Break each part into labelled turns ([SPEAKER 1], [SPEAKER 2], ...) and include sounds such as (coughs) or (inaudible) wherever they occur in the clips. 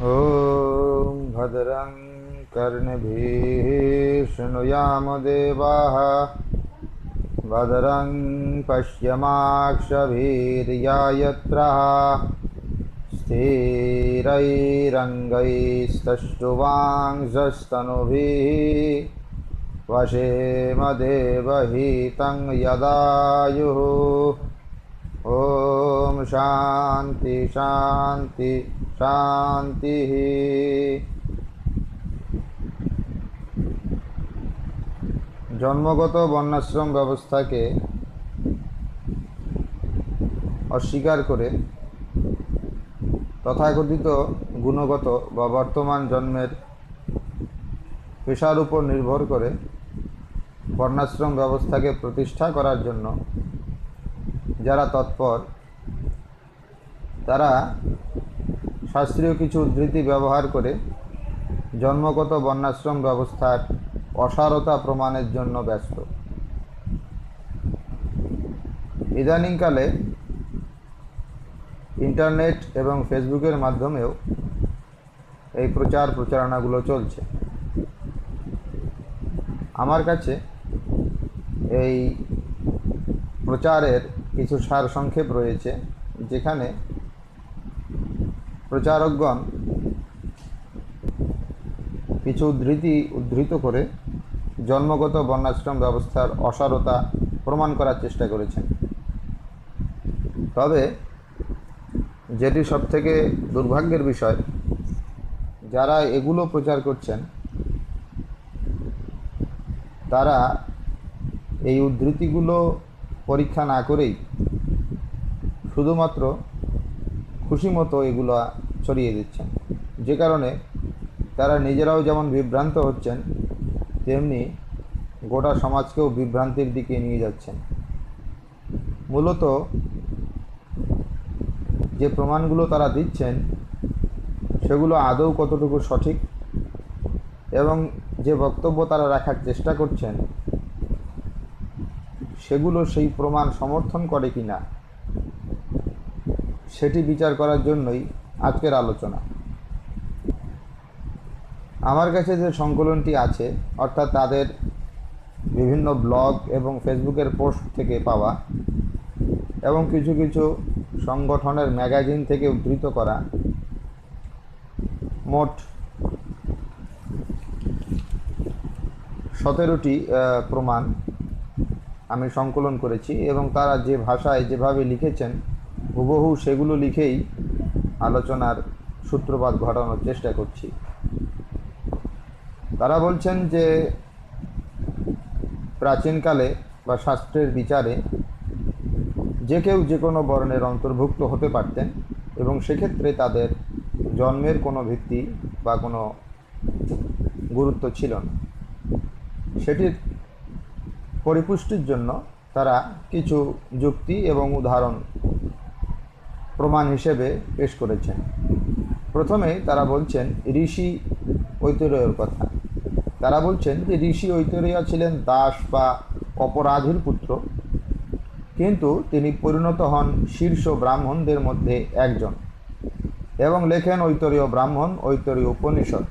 [SPEAKER 1] ॐ भद्रं कर्णभिः शृणुयामदेवाः भद्रं पश्यमाक्षभिर्यायत्रः। स्थिरैरङ्गैस्तष्टुवांसस्तनुभिः वशेमदेवहितं यदायुः। ॐ शान्ति शान्ति। শান্তিः জন্মগত বর্ণাশ্রম ব্যবস্থাকে অস্বীকার করে তথাকথিত গুণগত বা বর্তমান জন্মের পেশার উপর নির্ভর করে বর্ণাশ্রম ব্যবস্থাকে প্রতিষ্ঠা করার জন্য যারা তৎপর তারা শাস্ত্রীয় কিছু উদ্ধৃতি ব্যবহার করে জন্মগত বর্ণাশ্রম ব্যবস্থার অসারতা প্রমাণের জন্য ব্যস্ত। ইদানিংকালে ইন্টারনেট এবং ফেসবুকের মাধ্যমেও এই প্রচার প্রচারণাগুলো চলছে। আমার কাছে এই প্রচারের কিছু সারসংক্ষেপ রয়েছে, যেখানে প্রচারকগণ কিছু উদ্ধৃতি উদ্ধৃত করে জন্মগত বর্ণাশ্রম ব্যবস্থার অসারতা প্রমাণ করার চেষ্টা করেছেন। তবে যেটি সবথেকে দুর্ভাগ্যের বিষয়, যারা এগুলো প্রচার করছেন, তারা এই উদ্ধৃতিগুলো পরীক্ষা না করেই শুধুমাত্র খুশি মতো এগুলো ছড়িয়ে দিচ্ছেন। যে কারণে তারা নিজেরাও যেমন বিভ্রান্ত হচ্ছেন, তেমনি গোটা সমাজকেও বিভ্রান্তির দিকে নিয়ে যাচ্ছেন। মূলত যে প্রমাণগুলো তারা দিচ্ছেন, সেগুলো আদৌ কতটুকু সঠিক এবং যে বক্তব্য তারা রাখার চেষ্টা করছেন, সেগুলো সেই প্রমাণ সমর্থন করে কি না সেটি বিচার করার জন্যই আজকের আলোচনা। আমার কাছে যে সংকলনটি আছে, অর্থাৎ তাদের বিভিন্ন ব্লগ এবং ফেসবুকের পোস্ট থেকে পাওয়া এবং কিছু কিছু সংগঠনের ম্যাগাজিন থেকে উদ্ধৃত করা, মোট সতেরোটি প্রমাণ আমি সংকলন করেছি এবং তারা যে ভাষায় যেভাবে লিখেছেন হুবহু সেগুলো লিখেই আলোচনার সূত্রপাত ঘটানোর চেষ্টা করছি। তারা বলছেন যে, প্রাচীনকালে বা শাস্ত্রের বিচারে যে কেউ যে কোনো বর্ণের অন্তর্ভুক্ত হতে পারতেন এবং সেক্ষেত্রে তাদের জন্মের কোনো ভিত্তি বা কোনো গুরুত্ব ছিল না। সেটির পরিপুষ্টির জন্য তারা কিছু যুক্তি এবং উদাহরণ প্রমাণ হিসেবে পেশ করেছেন। প্রথমে তারা বলছেন, ঋষি ঐতরেয়র কথা। তারা বলছেন যে, ঋষি ঐতরেয় ছিলেন দাস বা অপরাধীর পুত্র। কিন্তু তিনি পরিণত হন শীর্ষ ব্রাহ্মণদের মধ্যে একজন এবং লেখেন ঐতরীয় ব্রাহ্মণ ঐতরীয় উপনিষদ।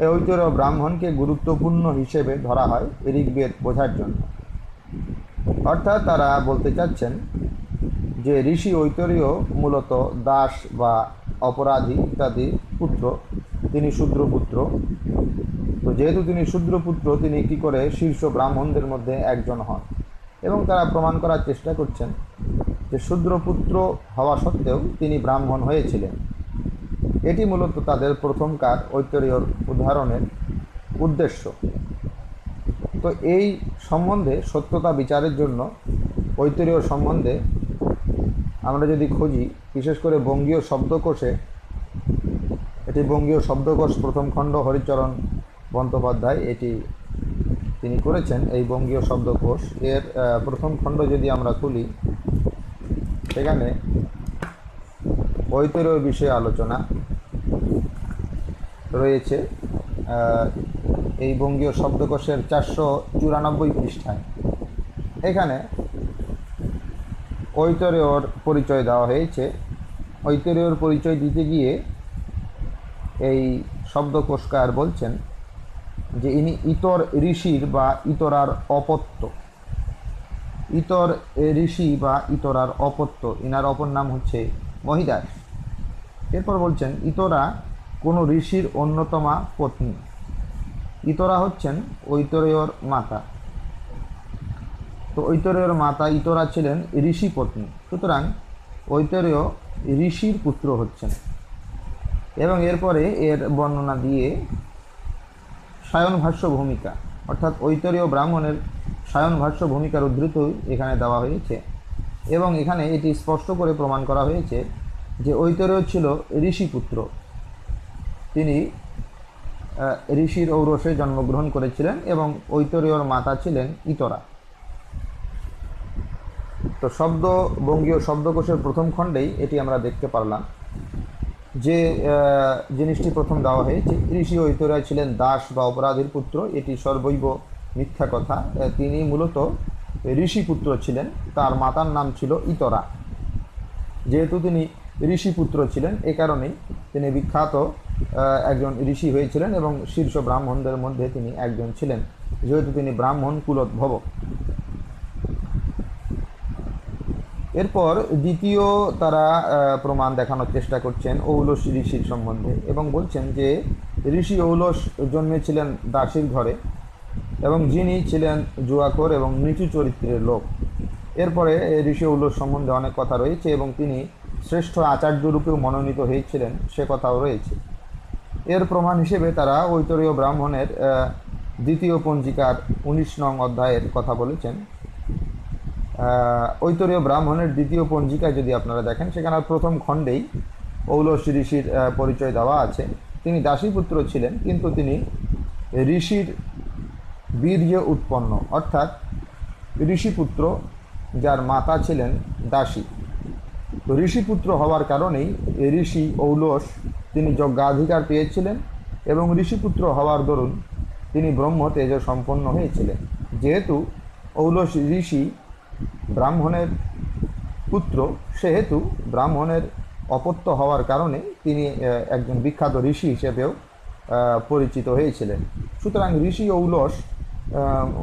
[SPEAKER 1] এই ঐতরীয় ব্রাহ্মণকে গুরুত্বপূর্ণ হিসেবে ধরা হয় ঋগ্বেদ বোঝার জন্য। অর্থাৎ তারা বলতে চাচ্ছেন যে ঋষি ঐতরীয় মূলত দাস বা অপরাধী ইত্যাদি পুত্র, তিনি শূদ্রপুত্র তো যেহেতু তিনি শূদ্রপুত্র তিনি কি করে শীর্ষ ব্রাহ্মণদের মধ্যে একজন হন? এবং তারা প্রমাণ করার চেষ্টা করছেন যে শূদ্রপুত্র হওয়া সত্ত্বেও তিনি ব্রাহ্মণ হয়েছিলেন। এটি মূলত তাদের প্রথমকার ঐতরীয় উদাহরণের উদ্দেশ্য। তো এই সম্বন্ধে সত্যতা বিচারের জন্য ঐতরীয় সম্বন্ধে আমরা যদি খুঁজি, বিশেষ করে বঙ্গীয় শব্দকোষে, এটি বঙ্গীয় শব্দকোষ প্রথম খণ্ড হরিচরণ বন্দ্যোপাধ্যায় এটি তিনি করেছেন, এই বঙ্গীয় শব্দকোষ। এর প্রথম খণ্ড যদি আমরা খুলি, সেখানে ঐতরীয় বিষয়ে আলোচনা রয়েছে এই বঙ্গীয় শব্দকোষের চারশো চুরানব্বই পৃষ্ঠায়। এখানে ঐতরেয়র পরিচয় দেওয়া হয়েছে। ঐতরেয়র পরিচয় দিতে গিয়ে এই শব্দকোষকার বলছেন যে ইনি ইতর ঋষির বা ইতরার অপত্য। ইতর ঋষি বা ইতরার অপত্য, ইনার অপর নাম হচ্ছে মহিদাস। এরপর বলছেন, ইতরা কোনো ঋষির অন্যতমা পত্নী। ইতরা হচ্ছেন ঐতরেয়র মাতা। তো ঐতরেয়র মাতা ইতরা ছিলেন ঋষি পত্নী। সুতরাং ঐতরেয় ঋষির পুত্র হচ্ছেন। এবং এরপরে এর বর্ণনা দিয়ে সায়ন ভাষ্য ভূমিকা, অর্থাৎ ঐতরীয় ব্রাহ্মণের সায়ন ভাষ্য ভূমিকার উদ্ধৃত এখানে দেওয়া হয়েছে। এবং এখানে এটি স্পষ্ট করে প্রমাণ করা হয়েছে যে ঐতরেয় ছিল ঋষিপুত্র। তিনি ঋষির ঔরসে জন্মগ্রহণ করেছিলেন এবং ঐতরীয়র মাতা ছিলেন ইতরা। তো শব্দ, বঙ্গীয় শব্দকোষের প্রথম খণ্ডেই এটি আমরা দেখতে পারলাম। যে জিনিসটি প্রথম দেওয়া হয়েছে, ঋষি ঐতরায় ছিলেন দাস বা অপরাধীর পুত্র, এটি সর্বৈব মিথ্যা কথা। তিনি মূলত ঋষি পুত্র ছিলেন, তার মাতার নাম ছিল ইতরা। যেহেতু তিনি ঋষি পুত্র ছিলেন, এ কারণেই তিনি বিখ্যাত একজন ঋষি হয়েছিলেন এবং শীর্ষ ব্রাহ্মণদের মধ্যে তিনি একজন ছিলেন, যেহেতু তিনি ব্রাহ্মণ কুলোদ্ভব। এরপর দ্বিতীয় তারা প্রমাণ দেখানোর চেষ্টা করছেন ঔলস ঋষির সম্বন্ধে এবং বলছেন যে ঋষি ঔলস জন্মেছিলেন দাসীর ঘরে এবং যিনি ছিলেন জুয়াখোর এবং নিচু চরিত্রের লোক। এরপরে ঋষি ঔলস সম্বন্ধে অনেক কথা রয়েছে এবং তিনি শ্রেষ্ঠ আচার্য রূপেও মনোনীত হয়েছিলেন, সে কথাও রয়েছে। এর প্রমাণ হিসেবে তারা ঐতরীয় ব্রাহ্মণের দ্বিতীয় পঞ্জিকার উনিশ নং অধ্যায়ের কথা বলেছেন। ঐতরীয় ব্রাহ্মণের দ্বিতীয় পঞ্জিকায় যদি আপনারা দেখেন, সেখানে প্রথম খণ্ডেই ঔলস ঋষির পরিচয় দেওয়া আছে। তিনি দাসীপুত্র ছিলেন, কিন্তু তিনি ঋষির বীর্য উৎপন্ন। অর্থাৎ ঋষিপুত্র, যার মাতা ছিলেন দাসী। তো ঋষিপুত্র হওয়ার কারণেই ঋষি ঔলস তিনি যজ্ঞাধিকার পেয়েছিলেন এবং ঋষিপুত্র হওয়ার দরুন তিনি ব্রহ্ম তেজ সম্পন্ন হয়েছিলেন। যেহেতু ঔলস ঋষি ব্রাহ্মণের পুত্র, সেহেতু ব্রাহ্মণের অপত্য হওয়ার কারণে তিনি একজন বিখ্যাত ঋষি হিসেবেও পরিচিত হয়েছিলেন। সুতরাং ঋষি ঔলস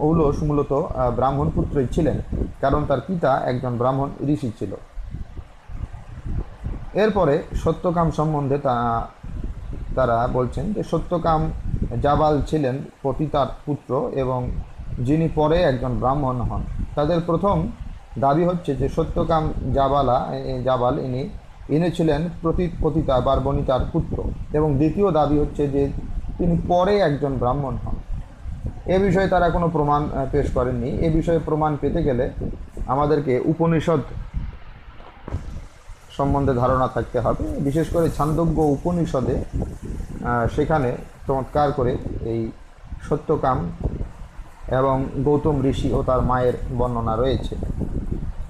[SPEAKER 1] ঔলস মূলত ব্রাহ্মণ পুত্রই ছিলেন, কারণ তার পিতা একজন ব্রাহ্মণ ঋষি ছিল। এরপরে সত্যকাম সম্বন্ধে তা, তারা বলছেন যে সত্যকাম জাবাল ছিলেন পতিতার পুত্র এবং যিনি পরে একজন ব্রাহ্মণ হন। তাদের প্রথম দাবি হচ্ছে যে সত্যকাম জাবালা জাবাল ইনি ইনি ছিলেন পতিতা বা বনিতার পুত্র এবং দ্বিতীয় দাবি হচ্ছে যে তিনি পরে একজন ব্রাহ্মণ হন। এ বিষয়ে তারা কোনো প্রমাণ পেশ করেননি। এ বিষয়ে প্রমাণ পেতে গেলে আমাদেরকে উপনিষদ সম্বন্ধে ধারণা থাকতে হবে। বিশেষ করে ছান্দজ্ঞ উপনিষদে সেখানে চমৎকার করে এই সত্যকাম এবং গৌতম ঋষি ও তার মায়ের বর্ণনা রয়েছে।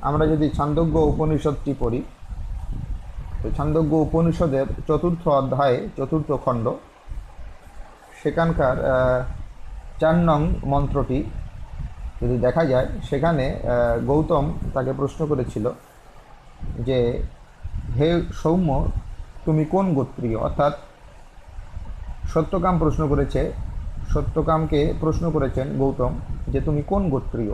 [SPEAKER 1] আমরা যদি ছান্দজ্ঞ উপনিষদটি পড়ি, তো ছান্দজ্ঞ উপনিষদের চতুর্থ অধ্যায়ে, চতুর্থ খণ্ড, সেখানকার চার নং মন্ত্রটি যদি দেখা যায়, সেখানে গৌতম তাকে প্রশ্ন করেছিল যে হে সৌম্য, তুমি কোন গোত্রীয়? অর্থাৎ সত্যকাম প্রশ্ন করেছে, সত্যকামকে প্রশ্ন করেছেন গৌতম যে তুমি কোন গোত্রীয়?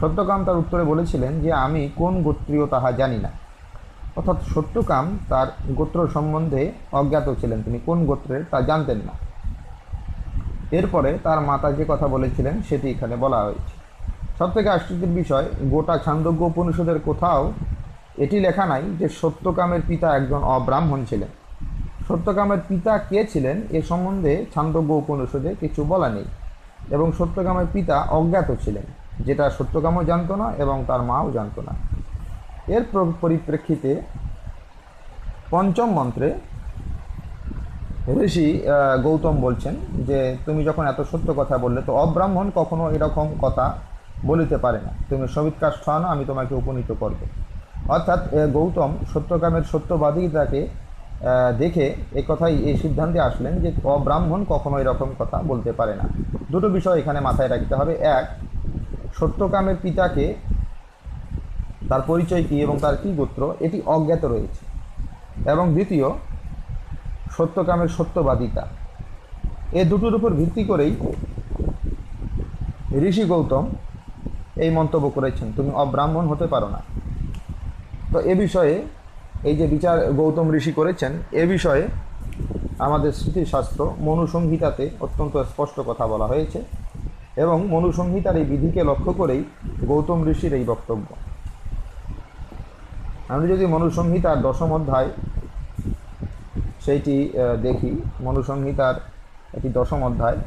[SPEAKER 1] সত্যকাম তার উত্তরে বলেছিলেন যে আমি কোন গোত্রীয় তাহা জানি না। অর্থাৎ সত্যকাম তার গোত্র সম্বন্ধে অজ্ঞাত ছিলেন তিনি, কোন গোত্রের তা জানতেন না। এরপরে তার মাতা যে কথা বলেছিলেন সেটি এখানে বলা হয়েছে। সব থেকে আশ্চর্যের বিষয়, গোটা ছান্দোগ্য উপনিষদের কোথাও এটি লেখা নাই যে সত্যকামের পিতা একজন অব্রাহ্মণ ছিলেন। সত্যকামের পিতা কে ছিলেন এ সম্বন্ধে ছান্দোগ্য উপনিষদে কিছু বলা নেই এবং সত্যকামের পিতা অজ্ঞাত ছিলেন, যেটা সত্যকামও জানতো না এবং তার মাও জানতো না। এর প্র- পরিপ্রেক্ষিতে পঞ্চম মন্ত্রে ঋষি গৌতম বলছেন যে, তুমি যখন এত সত্য কথা বললে তো অব্রাহ্মণ কখনো এরকম কথা বলিতে পারে না। তুমি সবিতকাষ্ঠ আনো আমি তোমাকে উপনীত করব। অর্থাৎ গৌতম সত্যকামের সত্যবাদিতাকে আহ, দেখে এ কথাই এই সিদ্ধান্তে আসলেন যে অব্রাহ্মণ কখনো এরকম কথা বলতে পারে না। দুটো বিষয় এখানে মাথায় রাখতে হবে। এক সত্যকামের পিতাকে তার পরিচয় কী এবং তার কী গোত্র এটি অজ্ঞাত রয়েছে। এবং দ্বিতীয় সত্যকামের সত্যবাদিতা। এ দুটোর উপর ভিত্তি করেই ঋষি গৌতম এই মন্তব্য করেছেন তুমি অব্রাহ্মণ হতে পারো না। তো এ বিষয়ে এই যে বিচার গৌতম ঋষি করেছেন, এ বিষয়ে আমাদের স্মৃতিশাস্ত্র মনুসংহিতাতে অত্যন্ত স্পষ্ট কথা বলা হয়েছে এবং মনুসংহিতার এই বিধিকে লক্ষ্য করেই গৌতম ঋষির এই বক্তব্য। আমরা যদি মনুসংহিতার দশম অধ্যায় সেইটি দেখি, মনুসংহিতার একটি দশম অধ্যায়।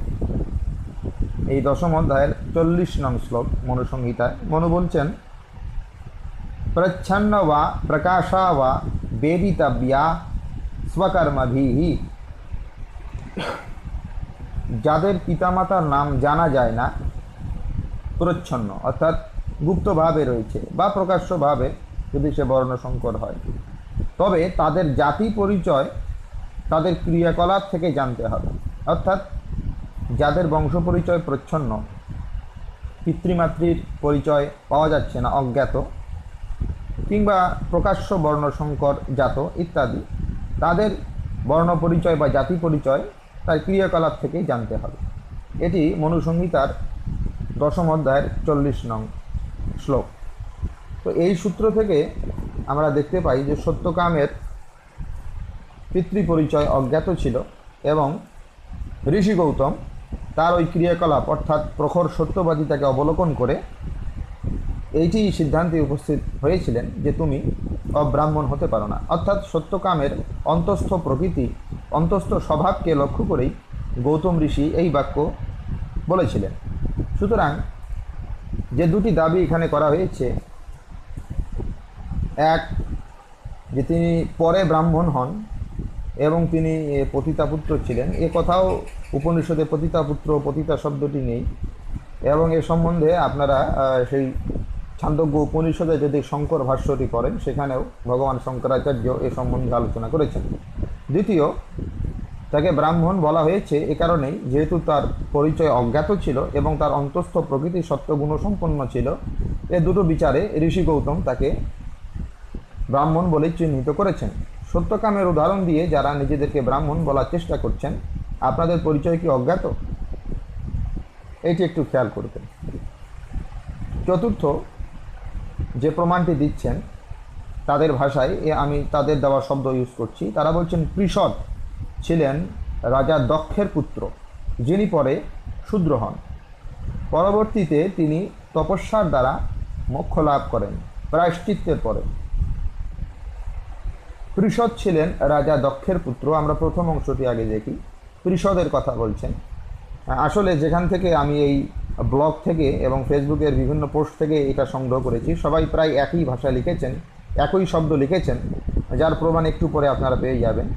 [SPEAKER 1] এই দশম অধ্যায়ের চল্লিশ নং শ্লোক মনুসংহিতায়। মনু বলছেন প্রচ্ছন্ন বা প্রকাশা বা বেদিতব্যা স্বকর্মভিহি যাদের পিতামাতার নাম জানা যায় না প্রচ্ছন্ন অর্থাৎ গুপ্তভাবে রয়েছে বা প্রকাশ্যভাবে যদি সে বর্ণসংকর হয়। তবে তাদের জাতি পরিচয় তাদের ক্রিয়াকলাপ থেকে জানতে হবে অর্থাৎ যাদের বংশ পরিচয় প্রচ্ছন্ন পিতৃমাতৃর পরিচয় পাওয়া যাচ্ছে না অজ্ঞাত কিংবা প্রকাশ্য বর্ণসংকর জাত ইত্যাদি। তাদের বর্ণ পরিচয় বা জাতি পরিচয় তার ক্রিয়াকলাপ থেকেই জানতে হবে। এটি মনুসংহিতার দশম অধ্যায়ের চল্লিশ নং শ্লোক। তো এই সূত্র থেকে আমরা দেখতে পাই যে সত্যকামের পিতৃ পরিচয় অজ্ঞাত ছিল এবং ঋষি গৌতম তার ওই ক্রিয়াকলাপ অর্থাৎ প্রখর সত্যবাদিতাকে অবলোকন করে এইটি সিদ্ধান্তে উপস্থিত হয়েছিলেন যে তুমি অব্রাহ্মণ হতে পারো না। অর্থাৎ সত্যকামের অন্তস্থ প্রকৃতি, অন্তস্থ স্বভাবকে লক্ষ্য করেই গৌতম ঋষি এই বাক্য বলেছিলেন। সুতরাং যে দুটি দাবি এখানে করা হয়েছে, এক, যে তিনি পরে ব্রাহ্মণ হন এবং তিনি পতিতাপুত্র ছিলেন। এ কথাও উপনিষদে পতিতাপুত্র পতিতা শব্দটি নেই এবং এ সম্বন্ধে আপনারা সেই ছান্দজ্ঞ উপনিষদে যদি শঙ্কর ভাষ্যটি করেন, সেখানেও ভগবান শঙ্করাচার্য এ সম্বন্ধে আলোচনা করেছেন। দ্বিতীয়, তাকে ব্রাহ্মণ বলা হয়েছে এ কারণেই যেহেতু তার পরিচয় অজ্ঞাত ছিল এবং তার অন্তস্থ প্রকৃতি সত্যগুণ সম্পন্ন ছিল, এ দুটো বিচারে ঋষি গৌতম তাকে ব্রাহ্মণ বলে চিহ্নিত করেছেন। সত্যকামের উদাহরণ দিয়ে যারা নিজেদেরকে ব্রাহ্মণ বলার চেষ্টা করছেন, আপনাদের পরিচয় কি অজ্ঞাত? এটি একটু খেয়াল করবেন। চতুর্থ যে প্রমাণটি দিচ্ছেন, তাদের ভাষায়, এ আমি তাদের দেওয়া শব্দ ইউজ করছি। তারা বলছেন পৃষদ ছিলেন রাজা দক্ষের পুত্র, যিনি পরে শূদ্র হন। পরবর্তীতে তিনি তপস্যার দ্বারা মোক্ষ লাভ করেন, প্রায়শ্চিত্তের পরে। পৃষদ ছিলেন রাজা দক্ষের পুত্র, আমরা প্রথম অংশটি আগে দেখি। পৃষদের কথা বলছেন। আসলে যেখান থেকে আমি এই ব্লগ থেকে এবং ফেসবুকের বিভিন্ন পোস্ট থেকে এটা সংগ্রহ করেছি। সবাই প্রায় একই ভাষা লিখেছেন, একই শব্দ লিখেছেন, যার প্রমাণ একটু পরে আপনারা পেয়ে যাবেন।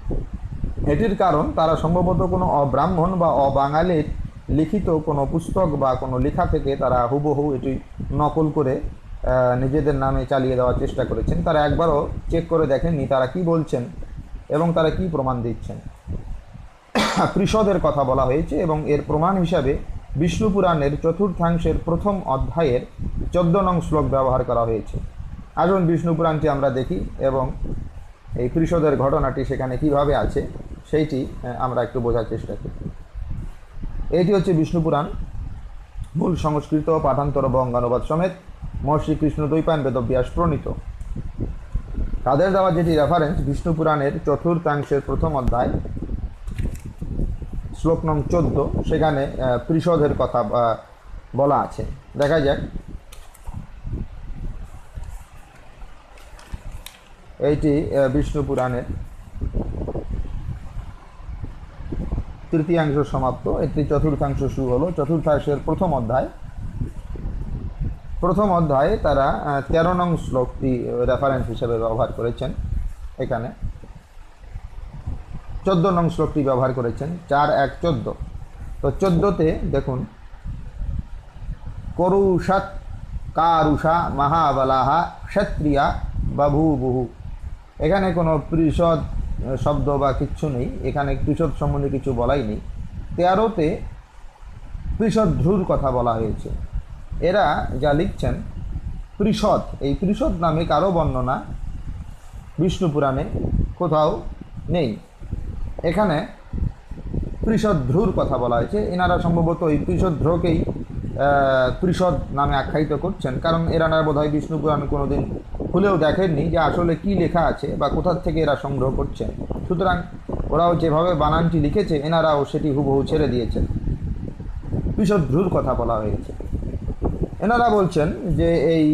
[SPEAKER 1] এটির কারণ, তারা সম্ভবত কোনো অব্রাহ্মণ বা অবাঙালির লিখিত কোনো পুস্তক বা কোনো লেখা থেকে তারা হুবহু এটি নকল করে নিজেদের নামে চালিয়ে দেওয়ার চেষ্টা করেছেন। তারা একবারও চেক করে দেখেননি তারা কি বলছেন এবং তারা কি প্রমাণ দিচ্ছেন। (coughs) কৃষদের কথা বলা হয়েছে এবং এর প্রমাণ হিসাবে বিষ্ণু পুরাণের চতুর্থাংশের প্রথম অধ্যায়ের চোদ্দ নং শ্লোক ব্যবহার করা হয়েছে। আসুন বিষ্ণু পুরাণটি আমরা দেখি এবং এই পৃষদের ঘটনাটি সেখানে কীভাবে আছে, সেইটি আমরা একটু বোঝার চেষ্টা করি। এটি হচ্ছে বিষ্ণু পুরাণ। মূল সংস্কৃত পাঠান্তর বঙ্গানুবাদ সমেত মহর্ষি কৃষ্ণ দ্বৈপায়ন বেদব্যাস প্রণীত। তাদের দেওয়া যেটি রেফারেন্স বিষ্ণু পুরাণের চতুর্থাংশের প্রথম অধ্যায় শ্লোক নং চোদ্দ সেখানে আহ, পৃষদের কথা বলা আছে। দেখা যাক। এইটি বিষ্ণু পুরাণের তৃতীয়াংশ সমাপ্ত। একটি চতুর্থাংশ শুরু হলো। চতুর্থাংশের প্রথম অধ্যায়। প্রথম অধ্যায়ে তারা তেরো নং শ্লোকটি রেফারেন্স হিসেবে ব্যবহার করেছেন এখানে। চোদ্দ নং শ্লোকটি ব্যবহার করেছেন, চার এক চোদ্দ। তো চোদ্দোতে দেখুন করুষাত কারুষা মহাবলাহা ক্ষত্রিয়া বাভুবুহু। এখানে কোনো পৃষদ শব্দ বা কিচ্ছু নেই, এখানে পৃষদ সম্বন্ধে কিছু বলাই নেই। তেরোতে পৃষদ ধ্রুর কথা বলা হয়েছে। এরা যা লিখছেন পৃষদ এই পৃষদ নামে কারও বর্ণনা বিষ্ণু পুরাণে কোথাও নেই। এখানে পৃষধ্রুর কথা বলা হয়েছে। এনারা সম্ভবত এই পৃষধ্রকেই পৃষদ নামে আখ্যায়িত করছেন। কারণ এনারা বোধহয় বিষ্ণু পুরাণ কোনোদিন খুলেও দেখেননি যে আসলে কি লেখা আছে বা কোথার থেকে এরা সংগ্রহ করছেন। সুতরাং ওরাও যেভাবে বানানটি লিখেছে, এনারাও সেটি হুবহু ছেড়ে দিয়েছেন। পৃষধ্রুর কথা বলা হয়েছে। এনারা বলছেন যে এই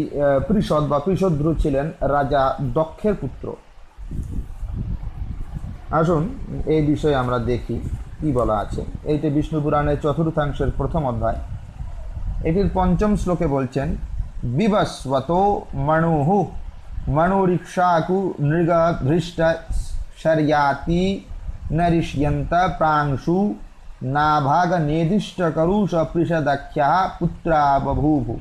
[SPEAKER 1] পৃষদ বা পৃষধ্রু ছিলেন রাজা দক্ষের পুত্র। আসুন, এই বিষয়ে আমরা দেখি কি বলা আছে। এইটি বিষ্ণু পুরাণের চতুর্থাংশের প্রথম অধ্যায়। এটির পঞ্চম শ্লোকে বলছেন, বিবস্বত মণুহু মণুরিক্ষাকু নৃগধৃষ্ট শর্যাতি নরিষ্যন্ত প্রাংশু নাভাগ নির্দিষ্ট করুষ পৃষদাখ্যা পুত্রা বভূভু।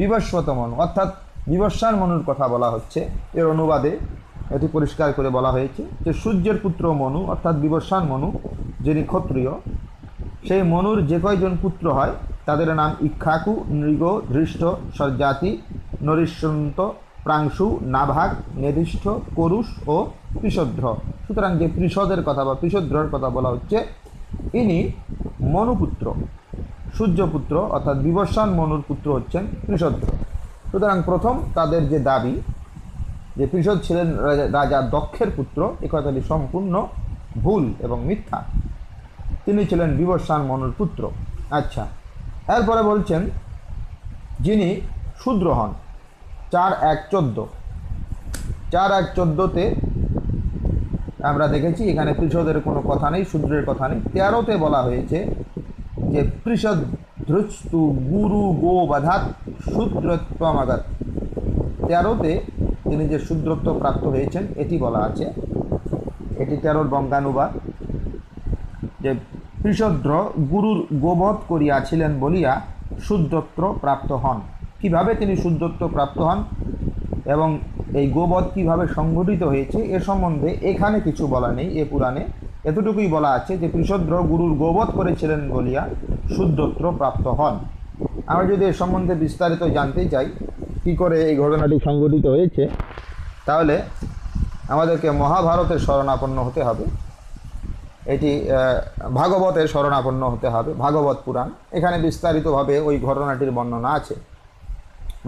[SPEAKER 1] বিবস্বত মনু, অর্থাৎ বিবস্বান মনুর কথা বলা হচ্ছে। এর অনুবাদে এটি পরিষ্কার করে বলা হয়েছে যে সূর্যের পুত্র মনু, অর্থাৎ বিবস্বান মনু, যিনি ক্ষত্রিয়, সেই মনুর যে কয়জন পুত্র হয়, তাদের নাম ইক্ষাকু, নৃগ, ধৃষ্ট সজ্জাতি নরিষ্যন্ত প্রাংশু, নাভাগ নির্দিষ্ট করুষ ও পৃষদ্র সুতরাং যে পৃষদের কথা বা পৃষদ্রর কথা বলা হচ্ছে, ইনি মনুপুত্র, সূর্যপুত্র, অর্থাৎ বিবস্বান মনুর পুত্র হচ্ছেন পৃষদ্র সুতরাং প্রথম তাদের যে দাবি যে পৃষদ ছিলেন রাজা- দক্ষের পুত্র, এ কথাটি সম্পূর্ণ ভুল এবং মিথ্যা। তিনি ছিলেন বিবস্বান মনুর পুত্র। আচ্ছা এরপরে বলছেন, যিনি শূদ্র হন, চার এক চোদ্দ। চার এক চোদ্দোতে আমরা দেখেছি, এখানে পৃষদের কোনো কথা নেই, শূদ্রের কথা নেই। তেরোতে বলা হয়েছে যে পৃষদ ধৃষ্টু গুরু গো বাধাত শূদ্রত্বমাগত। তেরোতে তিনি যে শূদ্রত্ব প্রাপ্ত হয়েছেন, এটি বলা আছে। এটি তেরোর বঙ্গানুবাদ। যে পৃষদ্র গুরুর গোবধ করিয়াছিলেন বলিয়া শুদ্ধত্ব প্রাপ্ত হন। কীভাবে তিনি শুদ্ধত্ব প্রাপ্ত হন এবং এই গোবধ কীভাবে সংঘটিত হয়েছে, এ সম্বন্ধে এখানে কিছু বলা নেই, এ পুরাণে। এতটুকুই বলা আছে যে পৃষদ্র গুরুর গোবধ করেছিলেন বলিয়া শুদ্ধত্ব প্রাপ্ত হন। আমরা যদি এ সম্বন্ধে বিস্তারিত জানতে চাই কী করে এই ঘটনাটি সংঘটিত হয়েছে, তাহলে আমাদেরকে মহাভারতের শরণাপন্ন হতে হবে। এটি ভাগবতের শরণাপন্ন হতে হবে, ভাগবত পুরাণ। এখানে বিস্তারিতভাবে ওই ঘটনাটির বর্ণনা আছে।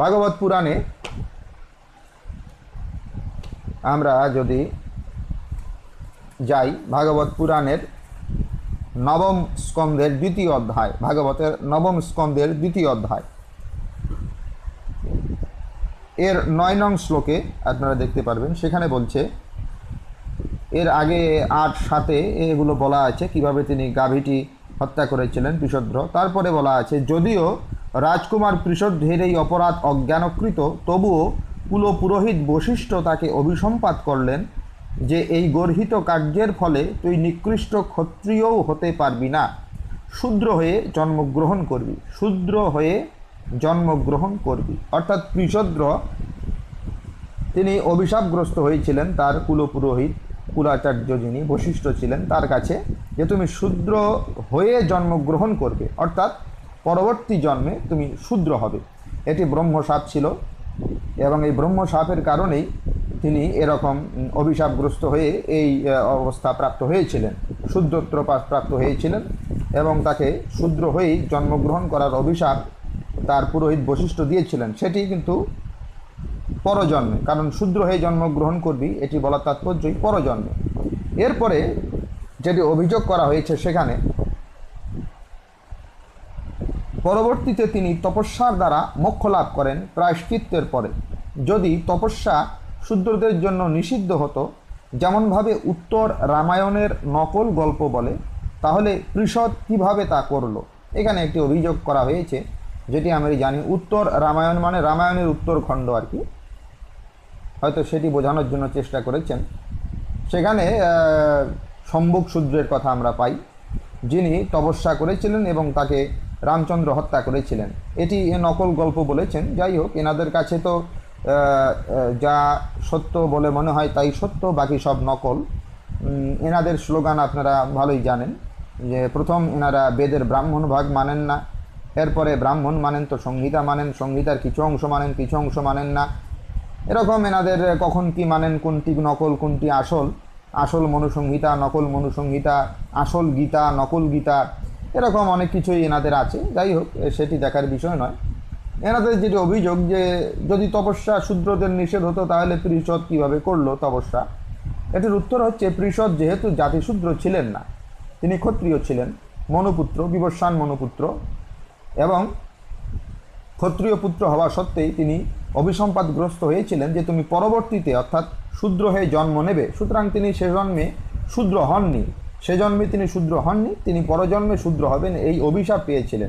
[SPEAKER 1] ভাগবত পুরাণে আমরা যদি যাই, ভাগবত পুরাণের নবম স্কন্ধের দ্বিতীয় অধ্যায়, ভাগবতের নবম স্কন্ধের দ্বিতীয় অধ্যায় এর নয় নং শ্লোকে আপনারা দেখতে পারবেন, সেখানে বলছে, এর আগে আট সাতে এগুলো বলা আছে কীভাবে তিনি গাভীটি হত্যা করেছিলেন পৃষদ্র তারপরে বলা আছে, যদিও রাজকুমার পৃষদ্ধের এই অপরাধ অজ্ঞানকৃত, তবুও কুলপুরোহিত বশিষ্ঠ তাকে অভিসম্পাত করলেন যে এই গর্হিত কার্যের ফলে তুই নিকৃষ্ট ক্ষত্রিয়ও হতে পারবি না। শূদ্র হয়ে জন্মগ্রহণ করবি। শূদ্র হয়ে জন্মগ্রহণ করবি। অর্থাৎ পৃষদ্র তিনি অভিশাপগ্রস্ত হয়েছিলেন, তার কুলপুরোহিত, কুলাচার্য যিনি বশিষ্ঠ ছিলেন, তার কাছে যে তুমি শূদ্র হয়ে জন্মগ্রহণ করবে, অর্থাৎ পরবর্তী জন্মে তুমি শূদ্র হবে। এটি ব্রহ্মসাপ ছিল এবং এই ব্রহ্মসাপের কারণেই তিনি এরকম অভিশাপগ্রস্ত হয়ে এই অবস্থা প্রাপ্ত হয়েছিলেন। শূদ্রত্ব প্রাপ্ত হয়েছিলেন এবং তাকে শূদ্র হয়েই জন্মগ্রহণ করার অভিশাপ তার পুরোহিত বৈশিষ্ট্য দিয়েছিলেন, সেটি কিন্তু পরজন্মে। কারণ শূদ্র হয়ে জন্মগ্রহণ করবি, এটি বলার তাৎপর্যই পরজন্মে। এরপরে যেটি অভিযোগ করা হয়েছে সেখানে, পরবর্তীতে তিনি তপস্যার দ্বারা মোক্ষ লাভ করেন প্রায়শ্চিত্তের পরে। যদি তপস্যা শূদ্রদের জন্য নিষিদ্ধ হতো, যেমনভাবে উত্তর রামায়ণের নকল গল্প বলে, তাহলে পৃষদ কীভাবে তা করল? এখানে একটি অভিযোগ করা হয়েছে যেটি আমি জানি উত্তর রামায়ণ মানে রামায়ণের উত্তরখণ্ড আর কি। হয়তো সেটি বোঝানোর জন্য চেষ্টা করেছেন। সেখানে সম্ভুক শূদ্রের কথা আমরা পাই, যিনি তপস্যা করেছিলেন এবং তাকে রামচন্দ্র হত্যা করেছিলেন। এটি নকল গল্প বলেছেন। যাই হোক, এনাদের কাছে তো যা সত্য বলে মনে হয় তাই সত্য, বাকি সব নকল। এনাদের স্লোগান আপনারা ভালোই জানেন যে প্রথম এনারা বেদের ব্রাহ্মণ ভাগ মানেন না। এরপরে ব্রাহ্মণ মানেন তো সংহিতা মানেন, সংহিতার কিছু অংশ মানেন, কিছু অংশ মানেন না। এরকম এনাদের কখন কি মানেন, কোনটি নকল, কোনটি আসল? আসল মনুসংহিতা, নকল মনুসংহিতা, আসল গীতা, নকল গীতা, এরকম অনেক কিছুই এনাদের আছে। যাই হোক সেটি দেখার বিষয় নয়। এনাদের যেটি অভিযোগ যে যদি তপস্যা শূদ্রদের নিষেধ হতো, তাহলে পরিষদ কীভাবে করল তপস্যা? এটির উত্তর হচ্ছে, পরিষদ যেহেতু জাতিশূদ্র ছিলেন না, তিনি ক্ষত্রিয় ছিলেন, মনুপুত্র বিবস্বান মনুপুত্র এবং ক্ষত্রিয় পুত্র হওয়া সত্ত্বেই তিনি অভিসম্পাদগ্রস্ত হয়েছিলেন যে তুমি পরবর্তীতে অর্থাৎ শূদ্র হয়ে জন্ম নেবে। সুতরাং তিনি সে জন্মে শূদ্র হননি। সে জন্মে তিনি শূদ্র হননি, তিনি পরজন্মে শূদ্র হবেন এই অভিশাপ পেয়েছিলেন।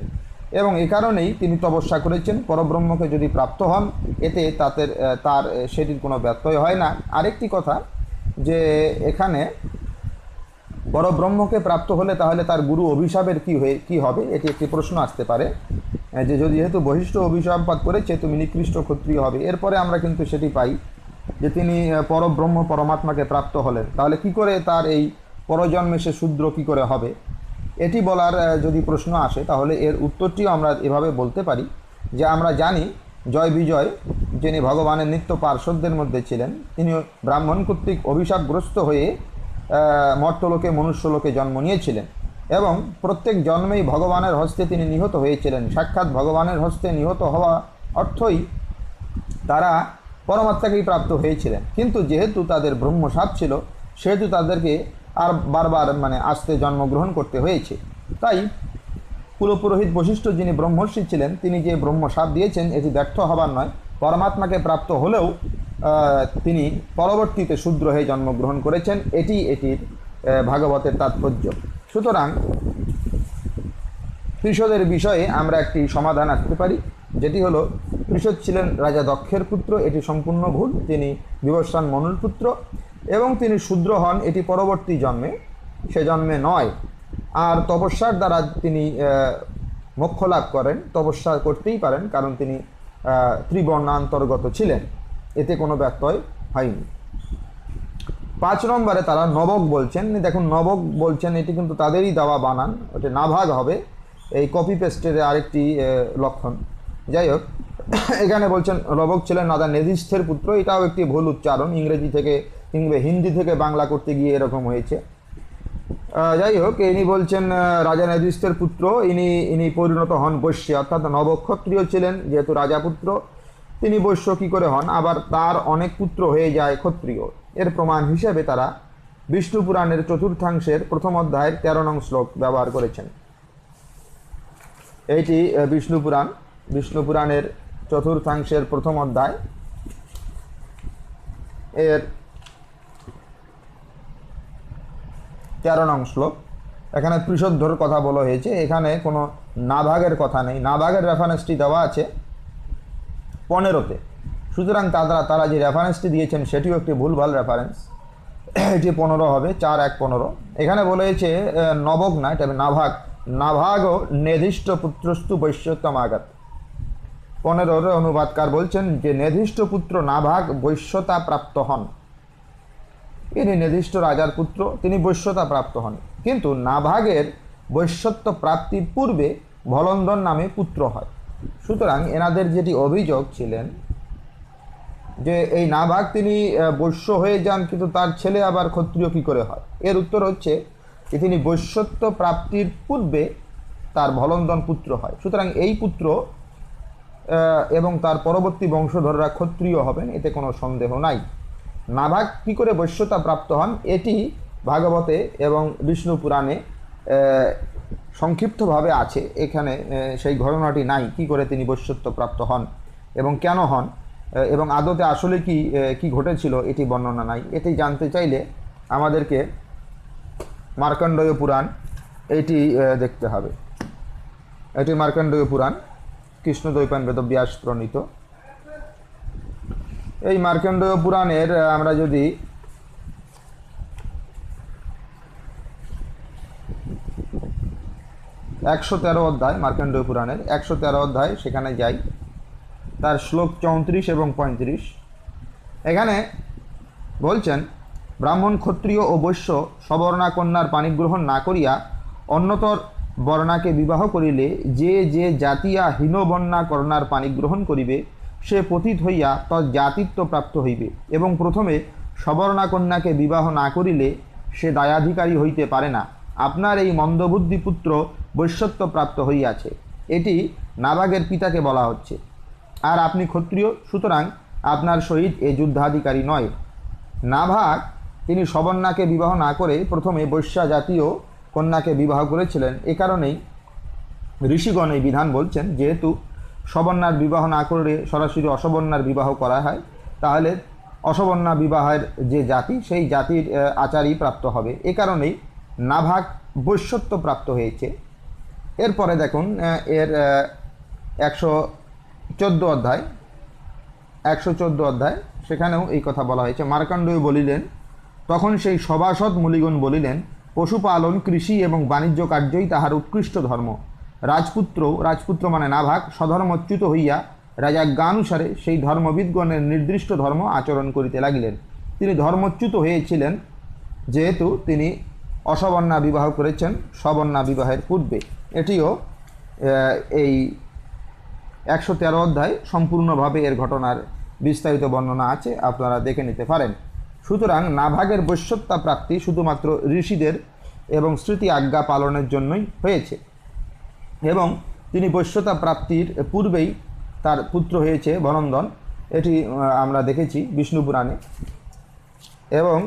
[SPEAKER 1] এবং এ কারণেই তিনি তপস্যা করেছেন। পরব্রহ্মকে যদি প্রাপ্ত হন, এতে তাদের তার সেটির কোনো ব্যত্যয় হয় না। আরেকটি কথা যে এখানে পরব্রহ্মকে প্রাপ্ত হলে তাহলে তার গুরু অভিশাপের কি হয়ে, কি হবে? এটি একটি প্রশ্ন আসতে পারে। যে যদি যেহেতু বহিষ্ঠ অভিশাপাত করেছে, তুমি নিকৃষ্ট ক্ষত্রিয় হবে। এরপরে আমরা কিন্তু সেটি পাই যে তিনি পরব্রহ্ম পরমাত্মাকে প্রাপ্ত হলেন। তাহলে কি করে তার এই পরজন্মে সে শূদ্র কী করে হবে? এটি বলার যদি প্রশ্ন আসে, তাহলে এর উত্তরটিও আমরা এভাবে বলতে পারি যে আমরা জানি জয় বিজয়, যিনি ভগবানের নিত্য পার্শ্বদের মধ্যে ছিলেন তিনি ব্রাহ্মণ কর্তৃক অভিশাপগ্রস্ত হয়ে মর্তলোকে মনুষ্যলোকে জন্ম নিয়েছিলেন এবং প্রত্যেক জন্মেই ভগবানের হস্তে তিনি নিহত হয়েছিলেন। সাক্ষাৎ ভগবানের হস্তে নিহত হওয়া অর্থই তারা পরমাত্মাকেই প্রাপ্ত হয়েছিলেন। কিন্তু যেহেতু তাদের ব্রহ্মসাপ ছিল, সেহেতু তাদেরকে আর বারবার মানে আসতে জন্মগ্রহণ করতে হয়েছে। তাই কুলপুরোহিত বশিষ্ঠ যিনি ব্রহ্মর্ষি ছিলেন, তিনি যে ব্রহ্মসাপ দিয়েছেন, এটি ব্যর্থ হবার নয়। পরমাত্মাকে প্রাপ্ত হলেও তিনি পরবর্তীতে শূদ্র হয়ে জন্মগ্রহণ করেছেন। এটি এটির ভাগবতের তাৎপর্য। সুতরাং কৃষদের বিষয়ে আমরা একটি সমাধান আসতে পারি, যেটি হলো কৃষক ছিলেন রাজা দক্ষের পুত্র, এটি সম্পূর্ণ ভুল, তিনি বিবস্বান মনুর পুত্র, এবং তিনি শূদ্র হন এটি পরবর্তী জন্মে, সে জন্মে নয়। আর তপস্যার দ্বারা তিনি মোক্ষ লাভ করেন, তপস্যা করতেই পারেন, কারণ তিনি ত্রিবর্ণান্তর্গত ছিলেন। এতে কোনো ব্যত্যয় হয়নি। পাঁচ নম্বরে তারা নবক বলছেন দেখুন নবক বলছেন, এটি কিন্তু তাদেরই দেওয়া বানান, ওটা নাভাগ হবে, এই কপি পেস্টের আরেকটি লক্ষণ। যাই হোক, এখানে বলছেন, নবক ছিলেন রাজা নেদিস্থের পুত্র, এটাও একটি ভুল উচ্চারণ, ইংরেজি থেকে কিংবা হিন্দি থেকে বাংলা করতে গিয়ে এরকম হয়েছে। যাই হোক, ইনি বলছেন রাজা নেদিস্থের পুত্র, ইনি ইনি পরিণত হন বৈশ্যে, অর্থাৎ নবক্ষত্রিয় ছিলেন, যেহেতু রাজাপুত্র তিনি বৈশ্য কী করে হন? আবার তার অনেক পুত্র হয়ে যায় ক্ষত্রিয়। এর প্রমাণ হিসেবে তারা বিষ্ণু পুরাণের চতুর্থাংশের প্রথম অধ্যায়ের তেরো নং শ্লোক ব্যবহার করেছেন। এইটি বিষ্ণু পুরাণ। বিষ্ণু পুরাণের চতুর্থাংশের প্রথম অধ্যায়। এর তেরো নং শ্লোক। এখানে পৃষদ্ধর কথা বলা হয়েছে। এখানে কোনো নাভাগের কথা নেই। নাভাগের রেফারেন্সটি দেওয়া আছে। পনেরোতে। সুতরাং তারা তারা যে রেফারেন্সটি দিয়েছেন, সেটিও একটি ভুলভাল রেফারেন্স এটি পনেরো হবে, চার, এক, পনেরো। এখানে বলেছে নবক না এটা নাভাগ নাভাগ। ও নির্দিষ্ট পুত্রস্তু বৈশ্যতম আঘাত পনেরোর অনুবাদকার বলছেন যে, নির্দিষ্ট পুত্র নাভাগ বৈশ্যতা প্রাপ্ত হন। ইনি নির্দিষ্ট রাজার পুত্র, তিনি বৈশ্যতা প্রাপ্ত হন। কিন্তু নাভাগের বৈশ্যত্ব প্রাপ্তির পূর্বে ভলন্দন নামে পুত্র হয়। সুতরাং এনাদের যেটি অভিযোগ ছিলেন, যে এই নাভাগ তিনি বৈশ্য হয়ে যান, কিন্তু তার ছেলে আবার ক্ষত্রিয় কী করে হয়? এর উত্তর হচ্ছে যে তিনি বৈশ্যত্ব প্রাপ্তির পূর্বে তার ভলন্দন পুত্র হয়। সুতরাং এই পুত্র এবং তার পরবর্তী বংশধররা ক্ষত্রিয় হবেন, এতে কোনো সন্দেহ নাই। নাভাগ কী করে বৈশ্যতা প্রাপ্ত হন? এটি ভাগবতে এবং বিষ্ণু পুরাণে সংক্ষিপ্তভাবে আছে, এখানে সেই ঘটনাটি নাই, কি করে তিনি বৈশ্যত্ব প্রাপ্ত হন এবং কেন হন এবং আদতে আসলে কি কি ঘটেছিল, এটি বর্ণনা নাই। এটি জানতে চাইলে আমাদেরকে মার্কণ্ডেয় পুরাণ, এটি দেখতে হবে। এটি মার্কণ্ডেয় পুরাণ কৃষ্ণদ্বৈপায়ন বেদব্যাস প্রণীত। এই মার্কণ্ডেয় পুরাণের, আমরা যদি একশো তেরো অধ্যায় মার্কণ্ডেয় পুরাণের একশো তেরো অধ্যায়, সেখানে যাই। তার শ্লোক চৌত্রিশ এবং পঁয়ত্রিশ। এখানে বলছেন, ব্রাহ্মণ ক্ষত্রিয় ও বৈশ্য সবর্ণা কন্যার পাণিগ্রহণ না করিয়া অন্যতর বর্ণাকে বিবাহ করিলে যে যে জাতিয়া হীনবর্ণা কন্যার পাণিগ্রহণ করিবে, সে পতিত হইয়া তৎ জাতিত্ব প্রাপ্ত হইবে এবং প্রথমে সবর্ণা কন্যাকে বিবাহ না করিলে সে দায়াধিকারী হইতে পারে না। আপনার এই মন্দবুদ্ধি পুত্র বৈশ্যত্ব প্রাপ্ত হইয়াছে। এটি নাবাগের পিতাকে বলা হচ্ছে। আর আপনি ক্ষত্রিয়, সুতরাং আপনার সহিত এ যুদ্ধাধিকারী নয়। নাভাগ, তিনি সবর্ণাকে বিবাহ না করে প্রথমে বৈশ্যা জাতীয় কন্যাকে বিবাহ করেছিলেন। এ কারণেই ঋষিগণ এই বিধান বলছেন, যেহেতু সবর্ণার বিবাহ না করে সরাসরি অসবর্ণার বিবাহ করা হয়, তাহলে অসবর্ণা বিবাহের যে জাতি, সেই জাতির আচারই প্রাপ্ত হবে। এ কারণেই নাভাগ বৈশ্যত্ব প্রাপ্ত হয়েছে। এরপরে দেখুন এর একশো চোদ্দ অধ্যায়, একশো চোদ্দ অধ্যায়, সেখানেও এই কথা বলা হয়েছে। মার্কাণ্ডয় বলিলেন, তখন সেই সভাসদ মুলিগণ বলিলেন, পশুপালন, কৃষি এবং বাণিজ্য কার্যই তাহার উৎকৃষ্ট ধর্ম। রাজপুত্র রাজপুত্র মানে নাভাগ, স্বধর্মচ্যুত হইয়া রাজাজ্ঞানুসারে সেই ধর্মবিদগণের নির্দিষ্ট ধর্ম আচরণ করিতে লাগিলেন। তিনি ধর্মচ্যুত হয়েছিলেন, যেহেতু তিনি অসবর্ণা বিবাহ করেছেন, সবর্ণা বিবাহের পূর্বে। এটিও এই একশো তেরো অধ্যায় সম্পূর্ণভাবে এর ঘটনার বিস্তারিত বর্ণনা আছে, আপনারা দেখে নিতে পারেন। সুতরাং নাভাগের বৈশ্যতা প্রাপ্তি শুধুমাত্র ঋষিদের এবং স্মৃতি আজ্ঞা পালনের জন্যই হয়েছে। এবং তিনি বৈশ্যতা প্রাপ্তির পূর্বেই তার পুত্র হয়েছে বনন্দন। এটি আমরা দেখেছি বিষ্ণু পুরাণে এবং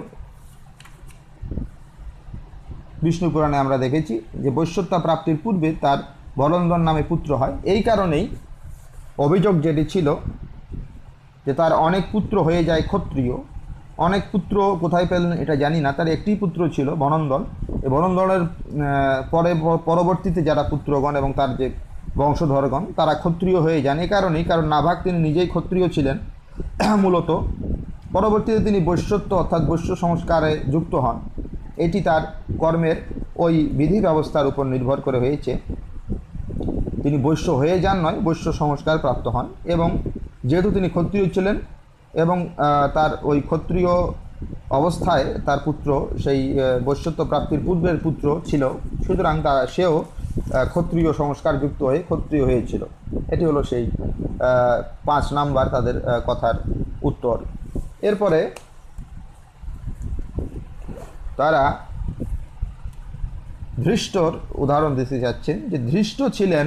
[SPEAKER 1] বিষ্ণু পুরাণে আমরা দেখেছি যে বৈশ্যতা প্রাপ্তির পূর্বে তার বলন্দন নামে পুত্র হয়। এই কারণেই অভিযোগ যেটি ছিল যে তার অনেক পুত্র হয়ে যায় ক্ষত্রিয়। অনেক পুত্র কোথায় পেলেন এটা জানি না। তার একটি পুত্র ছিল বনন্দল এই বনন্দনের আহ, পরে পরবর্তীতে যারা পুত্রগণ এবং তার যে বংশধরগণ তারা ক্ষত্রিয় হয়ে যান। এই কারণেই কারণ নাভাগ তিনি নিজেই ক্ষত্রিয় ছিলেন মূলত। পরবর্তীতে তিনি বৈশ্যত্ব অর্থাৎ বৈশ্য সংস্কারে যুক্ত হন। এটি তার কর্মের ওই বিধি ব্যবস্থার উপর নির্ভর করে হয়েছে। তিনি বৈশ্য হয়ে যান নয়, বৈশ্য সংস্কার প্রাপ্ত হন এবং যেহেতু তিনি ক্ষত্রিয় ছিলেন এবং তার ওই ক্ষত্রিয় অবস্থায় তার পুত্র সেই বৈশ্যত্ব প্রাপ্তির পূর্বের পুত্র ছিল। সুতরাং তা, সেও ক্ষত্রিয় সংস্কারযুক্ত হয়ে ক্ষত্রিয় হয়েছিল। এটি হলো সেই পাঁচ নাম্বার তাদের কথার উত্তর। এরপরে তারা ধৃষ্টর উদাহরণ দিতে যাচ্ছেন যে ধৃষ্ট ছিলেন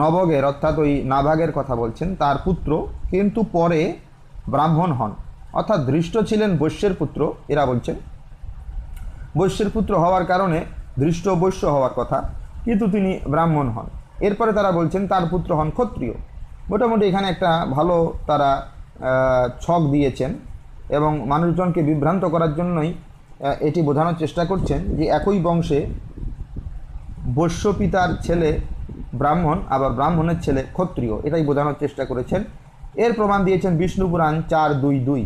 [SPEAKER 1] নবগের, অর্থাৎ ওই নাভাগের কথা বলছেন, তার পুত্র, কিন্তু পরে ব্রাহ্মণ হন। অর্থাৎ ধৃষ্ট ছিলেন বৈশ্যের পুত্র, এরা বলছেন। বৈশ্যের পুত্র হওয়ার কারণে ধৃষ্ট বৈশ্য হওয়ার কথা, কিন্তু তিনি ব্রাহ্মণ হন। এরপরে তারা বলছেন, তার পুত্র হন ক্ষত্রিয়। মোটামুটি এখানে একটা ভালো তারা ছক দিয়েছেন এবং মানুষজনকে বিভ্রান্ত করার জন্যই এটি বোঝানোর চেষ্টা করছেন যে একই বংশে বৈশ্য পিতার ছেলে ব্রাহ্মণ, আবার ব্রাহ্মণের ছেলে ক্ষত্রিয়। এটাই বোঝানোর চেষ্টা করেছেন। এর প্রমাণ দিয়েছেন বিষ্ণু পুরাণ চার দুই দুই।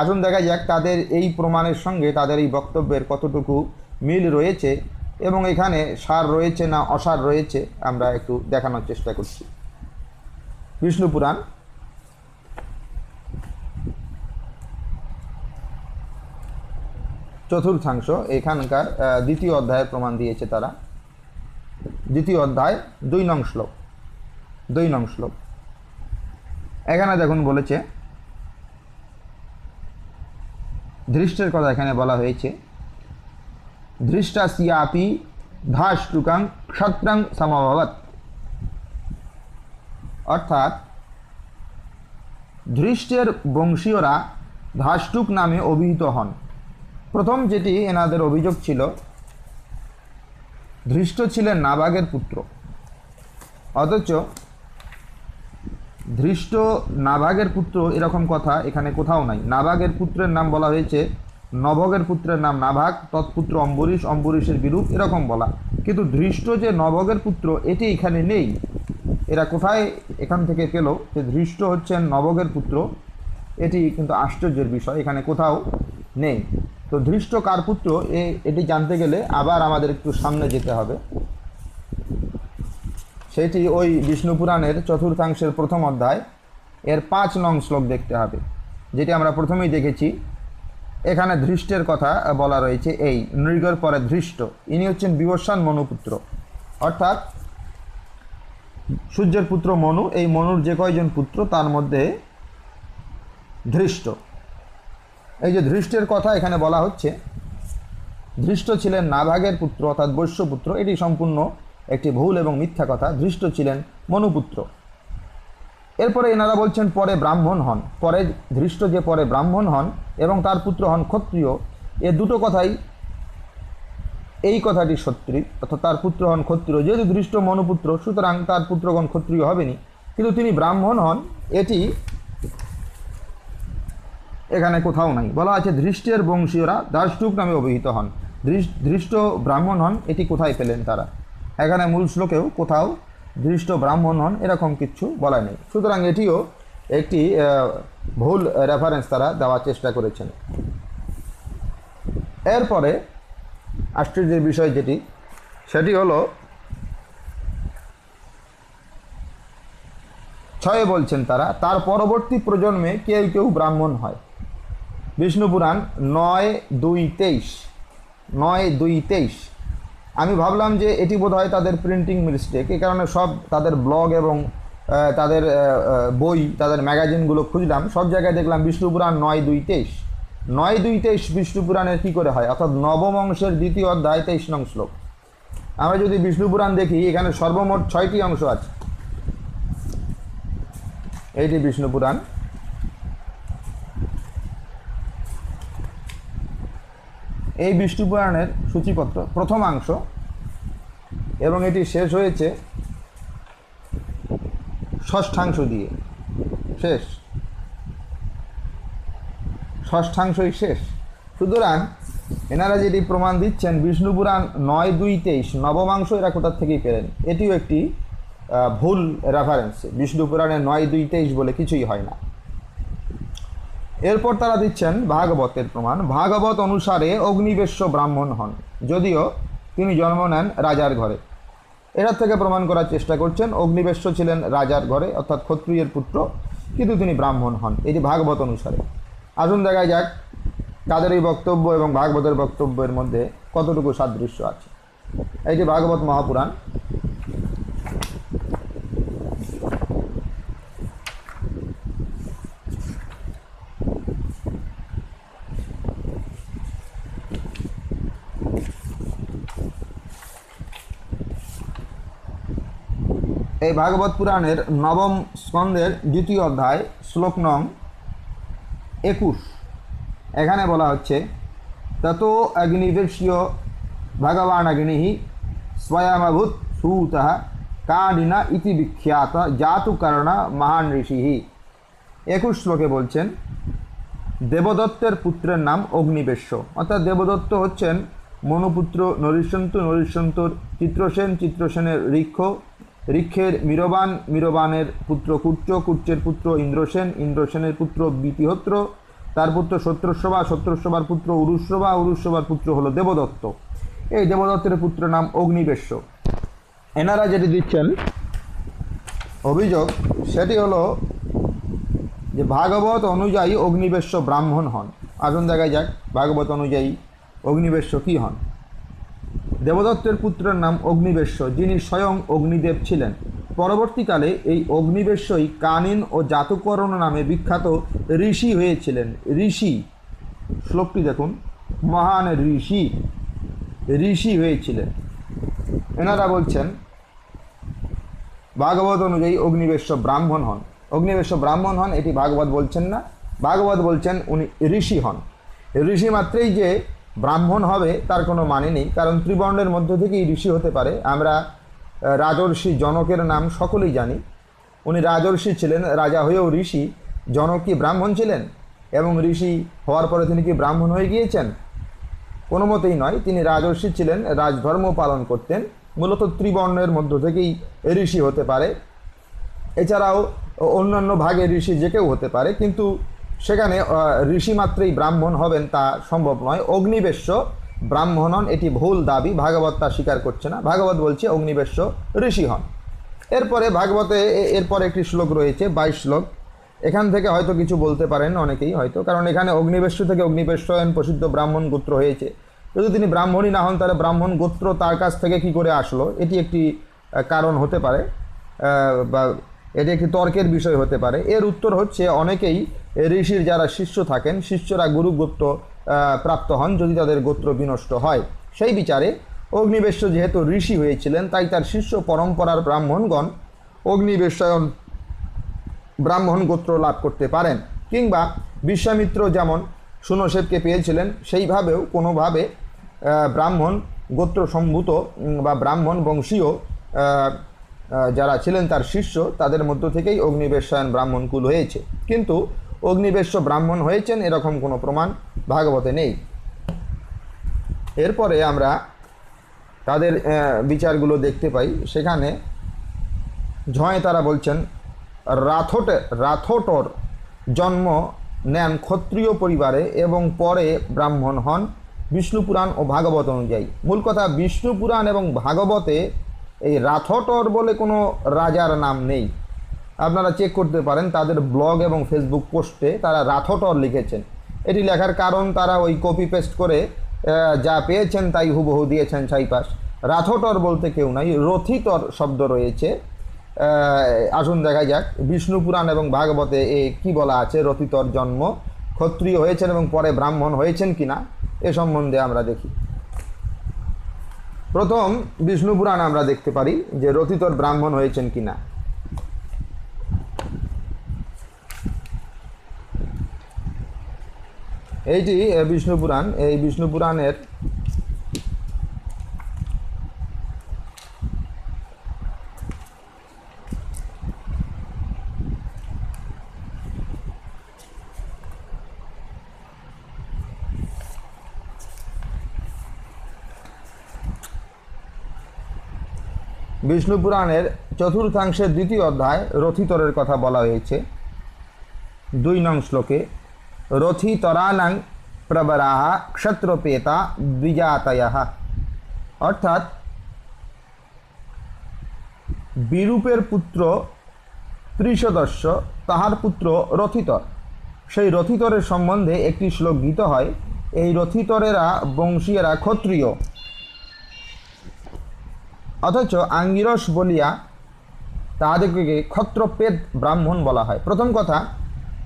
[SPEAKER 1] আসুন দেখা যাক তাদের এই প্রমাণের সঙ্গে তাদের এই বক্তব্যের কতটুকু মিল রয়েছে এবং এখানে সার রয়েছে না অসার রয়েছে, আমরা একটু দেখানোর চেষ্টা করছি। বিষ্ণু চতুর্থাংশ, এখানকার দ্বিতীয় অধ্যায়ের প্রমাণ দিয়েছে তারা। দ্বিতীয় অধ্যায়, দুই নং শ্লোক। দুই নং শ্লোক। এখানে দেখুন বলেছে, ধৃষ্টের কথা এখানে বলা হয়েছে ধৃষ্টা ধৃষ্টাসিয়াপি ধাষ্টুকাং ক্ষত্রাং সমভবত। অর্থাৎ, ধৃষ্টের বংশীয়রা ধাষ্টুক নামে অভিহিত হন। প্রথম যেটি এনাদের অভিযোগ ছিল, ধৃষ্ট ছিলেন নাবাগের পুত্র। অথচ ধৃষ্ট নাভাগের পুত্র এরকম কথা এখানে কোথাও নাই। নাভাগের পুত্রের নাম বলা হয়েছে নভগের পুত্রের নাম নাভাগ তৎপুত্র অম্বরীশ, অম্বরীশের বিরূপ, এরকম বলা। কিন্তু ধৃষ্ট যে নভগের পুত্র, এটি এখানে নেই। এরা কোথায় এখান থেকে পেল যে ধৃষ্ট হচ্ছেন নবগের পুত্র? এটি কিন্তু আশ্চর্যের বিষয়, এখানে কোথাও নেই। তো ধৃষ্ট কার পুত্র এ, এটি জানতে গেলে আবার আমাদের একটু সামনে যেতে হবে। সেটি ওই বিষ্ণু পুরাণের চতুর্থাংশের প্রথম অধ্যায়, এর পাঁচ নং শ্লোক দেখতে হবে, যেটি আমরা প্রথমেই দেখেছি। এখানে ধৃষ্টের কথা বলা রয়েছে, এই নৃগর পরে ধৃষ্ট, ইনি হচ্ছেন বিবস্বান মনুপুত্র। অর্থাৎ সূর্যের পুত্র মনু, এই মনুর যে কয়জন পুত্র, তার মধ্যে ধৃষ্ট। এই যে ধৃষ্টের কথা এখানে বলা হচ্ছে, ধৃষ্ট ছিলেন নাভাগের পুত্র অর্থাৎ বৈশ্যপুত্র, এটি সম্পূর্ণ একটি ভুল এবং মিথ্যা কথা, ধৃষ্ট ছিলেন মনুপুত্র। এরপরে এনারা বলছেন, পরে ব্রাহ্মণ হন। পরে ধৃষ্ট যে পরে ব্রাহ্মণ হন এবং তার পুত্র হন ক্ষত্রিয়, এ দুটো কথাই, এই কথাটি সত্যি, অর্থাৎ তার পুত্র হন ক্ষত্রিয়। যেহেতু ধৃষ্ট মনুপুত্র, সুতরাং তার পুত্রগণ ক্ষত্রিয় হবেনি, কিন্তু তিনি ব্রাহ্মণ হন, এটি এখানে কোথাও নাই। বলা আছে ধৃষ্টের বংশীয়রা দাসটুক নামে অভিহিত হন। ধৃষ- ধৃষ্ট ব্রাহ্মণ হন, এটি কোথায় পেলেন তারা? এখানে মূল শ্লোকেও কোথাও ধৃষ্ট ব্রাহ্মণ হন এরকম কিছু বলা নেই। সুতরাং এটিও একটি ভুল রেফারেন্স তারা দেওয়ার চেষ্টা করেছেন। এরপরে আশ্চর্যের বিষয় যেটি, সেটি হলো, ছয়ে বলছেন তারা, তার পরবর্তী প্রজন্মে কেউ কেউ ব্রাহ্মণ হয়। বিষ্ণু পুরাণ নয় দুই তেইশ, নয় দুই তেইশ। আমি ভাবলাম যে এটি বোধহয় তাদের প্রিন্টিং মিস্টেক এই কারণে সব তাদের ব্লগ এবং তাদের বই, তাদের ম্যাগাজিনগুলো খুঁজলাম, সব জায়গায় দেখলাম বিষ্ণু পুরাণ নয় দুই তেইশ। নয় দুই তেইশ বিষ্ণু পুরাণের কী করে হয়? অর্থাৎ নবম অংশের দ্বিতীয় অধ্যায় তেইশ নং শ্লোক। আমরা যদি বিষ্ণু পুরাণ দেখি, এখানে সর্বমোট ছয়টি অংশ আছে। এইটি বিষ্ণু পুরাণ। এই বিষ্ণু পুরাণের সূচিপত্র প্রথমাংশ এবং এটি শেষ হয়েছে ষষ্ঠাংশ দিয়ে। শেষ। ষষ্ঠাংশই শেষ। সুতরাং এনারা যেটি প্রমাণ দিচ্ছেন, বিষ্ণু পুরাণ নয়, দুই, তেইশ, নবমাংশ এরা কোথার থেকেই পেলেন? এটিও একটি ভুল রেফারেন্স বিষ্ণু পুরাণে নয়, দুই, তেইশ বলে কিছুই হয় না। এরপর তারা দিচ্ছেন ভাগবতের প্রমাণ। ভাগবত অনুসারে অগ্নিবেশ্য ব্রাহ্মণ হন। যদিও তিনি জন্ম নেন রাজার ঘরে। এটার থেকে প্রমাণ করার চেষ্টা করছেন, অগ্নিবেশ্য ছিলেন রাজার ঘরে, অর্থাৎ ক্ষত্রিয়ের পুত্র, কিন্তু তিনি ব্রাহ্মণ হন। এটি ভাগবত অনুসারে। আসুন দেখা যাক তাদের এই বক্তব্য এবং ভাগবতের বক্তব্যের মধ্যে কতটুকু সাদৃশ্য আছে। এটি ভাগবত মহাপুরাণ এই ভাগবত পুরাণের নবম স্কন্ধের দ্বিতীয় অধ্যায়, শ্লোক নং একুশ। এখানে বলা হচ্ছে, তত অগ্নিবেশীয় ভগবান অগ্নি স্বয়মভূত সুত কাণ্ডিনা ইতি বিখ্যাত জাতুকর্ণ মহান ঋষি। একুশ শ্লোকে বলছেন, দেবদত্তের পুত্রের নাম অগ্নিবেশ্য। অর্থাৎ দেবদত্ত হচ্ছেন মনুপুত্র নরিশন্ত, নরিশন্তর চিত্রসেন, চিত্রসেনের ঋক্ষ ঋক্ষের মীরবান, মীরবানের পুত্র কুচ্চ, কুচ্চের পুত্র ইন্দ্রসেন, ইন্দ্রসেনের পুত্র বিতিহত্র তার পুত্র সত্রস্রবা সত্রস্রবার পুত্র উরুশ্রবা উরুশ্রবার পুত্র হলো দেবদত্ত। এই দেবদত্তের পুত্র নাম অগ্নিবেশ্য। এনারা যেটি দিচ্ছেন অভিযোগ, সেটি হলো যে ভাগবত অনুযায়ী অগ্নিবেশ্য ব্রাহ্মণ হন। আসুন দেখা যাক ভাগবত অনুযায়ী অগ্নিবেশ্য কী হন। দেবদত্তের পুত্রের নাম অগ্নিবেশ্য, যিনি স্বয়ং অগ্নিদেব ছিলেন। পরবর্তীকালে এই অগ্নিবেশ্যই কানিন ও জাতুকরণ নামে বিখ্যাত ঋষি হয়েছিলেন। ঋষি, শ্লোকটি দেখুন, মহান ঋষি ঋষি হয়েছিলেন। এনারা বলছেন, ভাগবত অনুযায়ী অগ্নিবেশ্য ব্রাহ্মণ হন। অগ্নিবেশ্য ব্রাহ্মণ হন, এটি ভাগবত বলছেন না। ভাগবত বলছেন উনি ঋষি হন। ঋষি মাত্রেই যে ব্রাহ্মণ হবে, তার কোনো মানে নেই। কারণ ত্রিবর্ণের মধ্য থেকেই ঋষি হতে পারে। আমরা রাজর্ষি জনকের নাম সকলেই জানি। উনি রাজর্ষি ছিলেন, রাজা হয়েও ঋষি। জনক কি ব্রাহ্মণ ছিলেন? এবং ঋষি হওয়ার পরে তিনি কি ব্রাহ্মণ হয়ে গিয়েছেন? কোনো মতেই নয়। তিনি রাজর্ষি ছিলেন, রাজধর্ম পালন করতেন। মূলত ত্রিবর্ণের মধ্য থেকেই ঋষি হতে পারে। এছাড়াও অন্যান্য ভাগে ঋষি যে কেউ হতে পারে। কিন্তু সেখানে ঋষি মাত্রেই ব্রাহ্মণ হবেন তা সম্ভব নয়। অগ্নিবেশ্য ব্রাহ্মণ হন এটি ভুল দাবি, ভাগবত তা স্বীকার করছে না। ভাগবত বলছে অগ্নিবেশ্য ঋষি হন। এরপরে ভাগবতে এরপর একটি শ্লোক রয়েছে, বাইশ শ্লোক। এখান থেকে হয়তো কিছু বলতে পারেন অনেকেই হয়তো, কারণ এখানে অগ্নিবেশ্য থেকে অগ্নিবেশ্বয়ন প্রসিদ্ধ ব্রাহ্মণ গোত্র হয়েছে। যদি তিনি ব্রাহ্মণই না হন, তাহলে ব্রাহ্মণ গোত্র তার কাছ থেকে কি করে আসলো? এটি একটি কারণ হতে পারে বা এটি একটি তর্কের বিষয় হতে পারে। এর উত্তর হচ্ছে, অনেকেই ঋষির যারা শিষ্য থাকেন, শিষ্যরা গুরু গোত্র প্রাপ্ত হন যদি তাদের গোত্র বিনষ্ট হয়। সেই বিচারে অগ্নিবেশ্য যেহেতু ঋষি হয়েছিলেন, তাই তার শিষ্য পরম্পরার ব্রাহ্মণগণ অগ্নিবেশ্যায়ন ব্রাহ্মণ গোত্র লাভ করতে পারেন। কিংবা বিশ্বামিত্র যেমন সুনসেবকে পেয়েছিলেন, সেইভাবেও কোনোভাবে ব্রাহ্মণ গোত্র সম্ভূত বা ব্রাহ্মণ বংশীয় যারা ছিলেন তার শিষ্য, তাদের মধ্য থেকেই অগ্নিবেশ্যায়ন ব্রাহ্মণ কুল হয়েছে। কিন্তু অগ্নিবেশ্য ব্রাহ্মণ হয়েছেন এরকম কোনো প্রমাণ ভাগবতে নেই। এরপরে আমরা তাদের বিচারগুলো দেখতে পাই। সেখানে ঝয় তারা বলছেন, রাথোটে, রাথোটর জন্ম নেন ক্ষত্রিয় পরিবারে এবং পরে ব্রাহ্মণ হন বিষ্ণু পুরাণ ও ভাগবত অনুযায়ী। মূল কথা বিষ্ণু পুরাণ এবং ভাগবতে এই রাথোটর বলে কোনো রাজার নাম নেই। আপনারা চেক করতে পারেন, তাদের ব্লগ এবং ফেসবুক পোস্টে তারা রাথোটর লিখেছেন। এটি লেখার কারণ তারা ওই কপি পেস্ট করে যা পেয়েছেন তাই হুবহু দিয়েছেন ছাইপাস রাথোটর বলতে কেউ নাই, রথিতর শব্দ রয়েছে। আসুন দেখা যাক, বিষ্ণু পুরাণ এবং ভাগবতে এ কি বলা আছে, রথিতর জন্ম ক্ষত্রিয় হয়েছেন এবং পরে ব্রাহ্মণ হয়েছেন কিনা, এ সম্বন্ধে আমরা দেখি। প্রথম বিষ্ণু পুরাণ আমরা দেখতে পারি যে রথিতর ব্রাহ্মণ হয়েছেন কিনা। এইটি বিষ্ণু পুরাণ, এই বিষ্ণু পুরাণের বিষ্ণু পুরাণের চতুর্থাংশের দ্বিতীয় অধ্যায় রথিতরের কথা বলা হয়েছে। দুই নং শ্লোকে রথিতরানাং প্রবরাহ ক্ষত্রপেতা দ্বিজাতয় অর্থাৎ, বিরূপের পুত্র ত্রিশদস্য তাহার পুত্র রথিতর। সেই রথিতরের সম্বন্ধে একটি শ্লোক গীত হয়, এই রথিতরেরা বংশীয়রা ক্ষত্রিয় অথচ আঙ্গিরস বলিয়া তাহাদেরকে ক্ষত্রপেদ ব্রাহ্মণ বলা হয়। প্রথম কথা,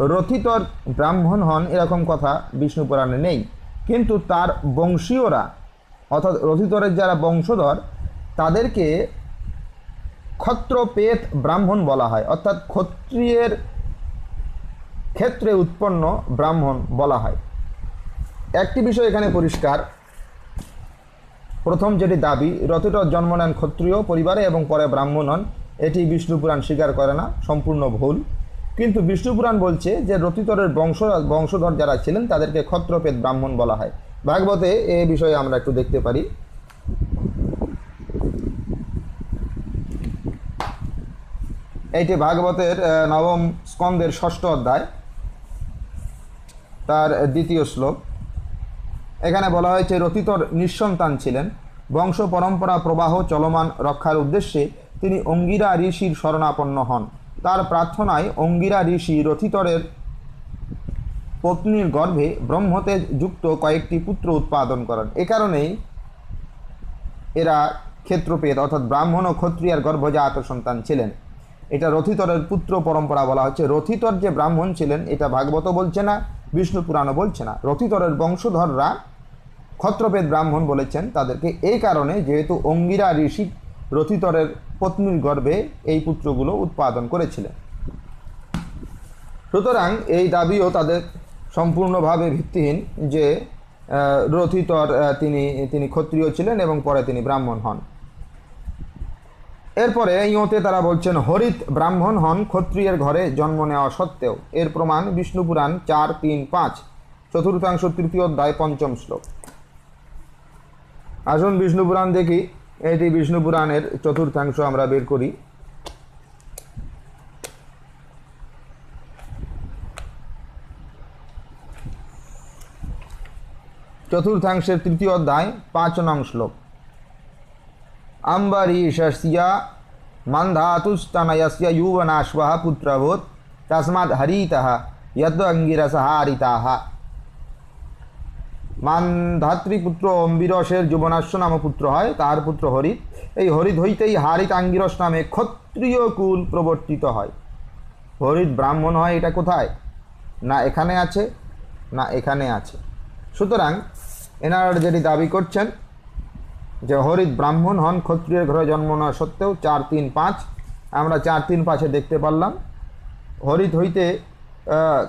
[SPEAKER 1] রথিতর ব্রাহ্মণ হন এরকম কথা বিষ্ণু পুরাণে নেই। কিন্তু তার বংশীয়রা, অর্থাৎ রথিতরের যারা বংশধর, তাদেরকে ক্ষত্রপেত ব্রাহ্মণ বলা হয়। অর্থাৎ ক্ষত্রিয়ের ক্ষেত্রে উৎপন্ন ব্রাহ্মণ বলা হয়। একটি বিষয় এখানে পরিষ্কার প্রথম যেটি দাবি রথিটর জন্ম নেন ক্ষত্রিয় পরিবারে এবং পরে ব্রাহ্মণ হন। এটি বিষ্ণু পুরাণ স্বীকার করে না, সম্পূর্ণ ভুল। কিন্তু বিষ্ণু পুরাণ বলছে যে, রথিতরের বংশ, বংশধর যারা ছিলেন, তাদেরকে ক্ষত্রপেদ ব্রাহ্মণ বলা হয়। ভাগবতে এ বিষয়ে আমরা একটু দেখতে পারি। এইটি ভাগবতের নবম স্কন্দের ষষ্ঠ অধ্যায়, তার দ্বিতীয় শ্লোক। এখানে বলা হয়েছে, রতিতর নিঃসন্তান ছিলেন। বংশ পরম্পরা, প্রবাহ, চলমান রক্ষার উদ্দেশ্যে তিনি অঙ্গিরা ঋষির শরণাপন্ন হন। তার প্রার্থনায় অঙ্গিরা ঋষি রথিতরের পত্নীর গর্ভে ব্রহ্মতেজ যুক্ত কয়েকটি পুত্র উৎপাদন করেন। এ কারণেই এরা ক্ষেত্রপেদ, অর্থাৎ ব্রাহ্মণ ও ক্ষত্রিয়ার গর্ভজাত সন্তান ছিলেন। এটা রথিতরের পুত্র পরম্পরা বলা হচ্ছে। রথিতর যে ব্রাহ্মণ ছিলেন, এটা ভাগবত বলছে না বিষ্ণু পুরাণও বলছে না। রথিতরের বংশধররা ক্ষত্রপেদ ব্রাহ্মণ বলেছেন তাদেরকে এই কারণে যেহেতু অঙ্গিরা ঋষি রথিতরের পত্নীর গর্ভে এই পুত্রগুলো উৎপাদন করেছিলেন। সুতরাং এই দাবিও তাদের সম্পূর্ণভাবে ভিত্তিহীন যে রথিতর তিনি তিনি ক্ষত্রিয় ছিলেন এবং পরে তিনি ব্রাহ্মণ হন। এরপরে ইয়তে তারা বলছেন, হরিত ব্রাহ্মণ হন ক্ষত্রিয়ের ঘরে জন্ম নেওয়া সত্ত্বেও। এর প্রমাণ বিষ্ণু পুরাণ চার তিন পাঁচ, চতুর্থাংশ তৃতীয় অধ্যায় পঞ্চম শ্লোক। আসুন বিষ্ণু পুরাণ দেখি। এটি বিষ্ণু পুরাণের চতুর্থাংশ আমরা বের করি। চতুর্থাংশের তৃতীয় অধ্যায়, পাঁচ নং শ্লোক। আম্বারিষিয়া মন্ধাতুস্তনয়স্য যুবনাশ্ব পুত্রভূত তস্মাৎ হরিতা ইয়ত মান ধাত্রীপুত্র অম্বিরসের যুবনাশ্য নাম পুত্র হয়, তার পুত্র হরিত। এই হরিত হইতেই হারিত আঙ্গিরস নামে ক্ষত্রিয় কুল প্রবর্তিত হয়। হরিত ব্রাহ্মণ হয়, এটা কোথায়? না এখানে আছে, না এখানে আছে। সুতরাং এনারা যেটি দাবি করছেন, যে হরিত ব্রাহ্মণ হন ক্ষত্রিয় ঘরে জন্ম নেওয়া সত্ত্বেও চার তিন পাঁচ, আমরা চার তিন পাঁচে দেখতে পারলাম, হরিত হইতে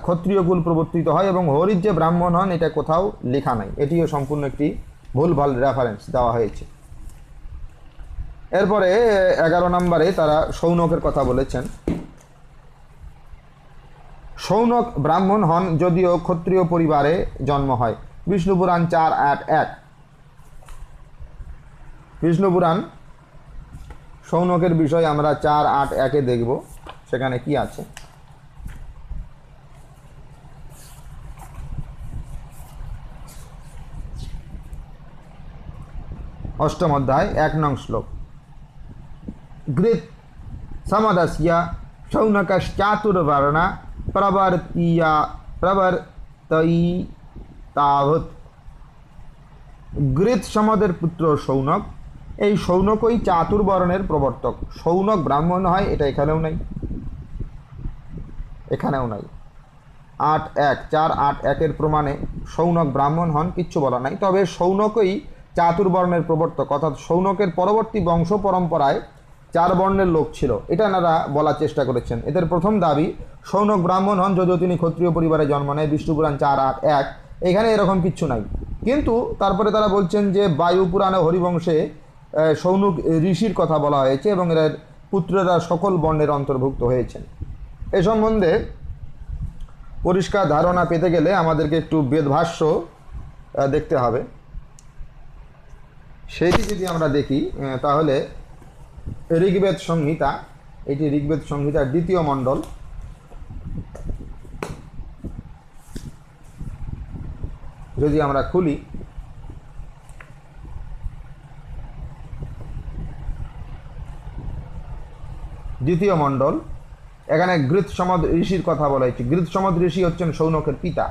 [SPEAKER 1] ক্ষত্রিয় কুল প্রবর্তিত হয় এবং হরিত যে ব্রাহ্মণ হন, এটা কোথাও লেখা নাই। এটিও সম্পূর্ণ একটি ভুলভাল রেফারেন্স দেওয়া হয়েছে। এরপরে এগারো নম্বরে তারা সৌনকের কথা বলেছেন। সৌনক ব্রাহ্মণ হন যদিও ক্ষত্রিয় পরিবারে জন্ম হয়। বিষ্ণু পুরাণ চার আট এক। বিষ্ণু পুরাণ সৌনকের বিষয় আমরা চার আট একে দেখব। সেখানে কি আছে? অষ্টম অধ্যায়, এক নং শ্লোক। গৃত সমদস্য শৌনকশ্চাতুর্বর্ণ প্রবর্তীয়া প্রবর্তয়ী তাভূত গৃত সমদের পুত্র সৌনক এই সৌনকই চাতুর্বর্ণের প্রবর্তক। সৌনক ব্রাহ্মণ হয়, এটা এখানেও নাই। এখানেও নাই। আট এক, চার আট একের প্রমাণে সৌনক ব্রাহ্মণ হন, কিচ্ছু বলা নাই। তবে সৌনকই চাতুর্বর্ণের প্রবর্তক, অর্থাৎ সৌনকের পরবর্তী বংশ পরম্পরায় চার বর্ণের লোক ছিল। এটা এনারা বলার চেষ্টা করেছেন। এদের প্রথম দাবি, সৌনক ব্রাহ্মণ হন যদিও তিনি ক্ষত্রিয় পরিবারে জন্ম নেয়, বিষ্ণুপুরাণ চার আট এক, এখানে এরকম কিচ্ছু নাই। কিন্তু তারপরে তারা বলছেন যে বায়ু পুরাণে হরিবংশে সৌনক ঋষির কথা বলা হয়েছে এবং এর পুত্ররা সকল বর্ণের অন্তর্ভুক্ত হয়েছেন। এ সম্বন্ধে পরিষ্কার ধারণা পেতে গেলে আমাদেরকে একটু বেদভাষ্য দেখতে হবে। সেইটি যদি আমরা দেখি তাহলে ঋগ্বেদ সংহিতা, এটি ঋগ্বেদ সংহিতার দ্বিতীয় মণ্ডল। যদি আমরা খুলি, দ্বিতীয় মণ্ডল, এখানে গৃত সমদ ঋষির কথা বলা হয়েছে। গৃত সমদ ঋষি হচ্ছেন সৌনকের পিতা।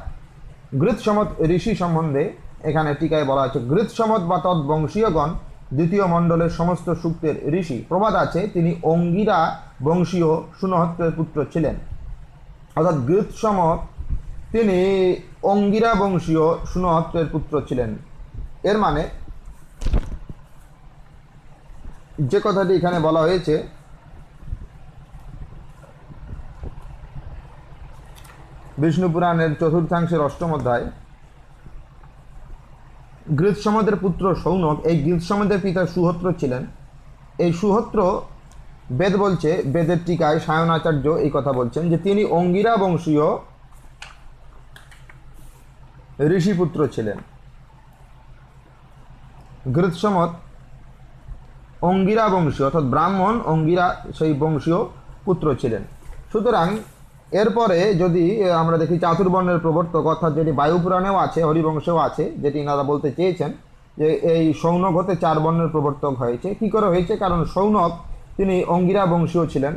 [SPEAKER 1] গৃত সমদ ঋষি সম্বন্ধে এখানে টিকায় বলা হয়েছে গৃত সমদ বা তৎবংশীয়গণ, দ্বিতীয় মণ্ডলের সমস্ত সূক্তের ঋষি। প্রবাদ আছে, তিনি অঙ্গিরা বংশীয় সুনহত্রের পুত্র ছিলেন। অর্থাৎ গৃত সমদ তিনি অঙ্গিরা বংশীয় সুনহত্রের পুত্র ছিলেন। এর মানে যে কথাটি এখানে বলা হয়েছে বিষ্ণু পুরাণের চতুর্থাংশের অষ্টম অধ্যায় গৃৎসমদের পুত্র সৌনক এই গৃৎসমদের পিতা সুহত্র ছিলেন। এই সুহত্র বেদ বলছে, বেদের টিকায় সায়নাচার্য এই কথা বলছেন যে তিনি অঙ্গিরা বংশীয় ঋষিপুত্র ছিলেন। গৃৎসমত অঙ্গিরা বংশীয় অর্থাৎ ব্রাহ্মণ অঙ্গিরা সেই বংশীয় পুত্র ছিলেন। সুতরাং এরপরে যদি আমরা দেখি চাতুর্বর্ণের প্রবর্তক অর্থাৎ যেটি বায়ুপুরাণেও আছে হরিবংশেও আছে যেটি এনারা বলতে চেয়েছেন যে এই সৌনক হতে চার বর্ণের প্রবর্তক হয়েছে। কি করে হয়েছে? কারণ সৌনক তিনি অঙ্গিরা বংশীয় ছিলেন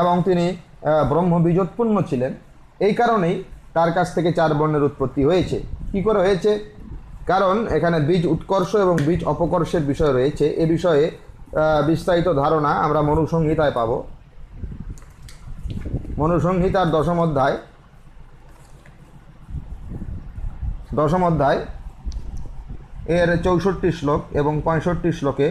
[SPEAKER 1] এবং তিনি আহ, ব্রহ্ম বীজোৎপন্ন ছিলেন। এই কারণেই তার কাছ থেকে চার বর্ণের উৎপত্তি হয়েছে। কি করে হয়েছে? কারণ এখানে বীজ উৎকর্ষ এবং বীজ অপকর্ষের বিষয় রয়েছে। এ বিষয়ে বিস্তারিত ধারণা আমরা মনুসংহিতায় পাব। মনুসংহিতার দশম অধ্যায়। দশম অধ্যায় এর চৌষট্টি শ্লোক এবং পঁয়ষট্টি শ্লোকে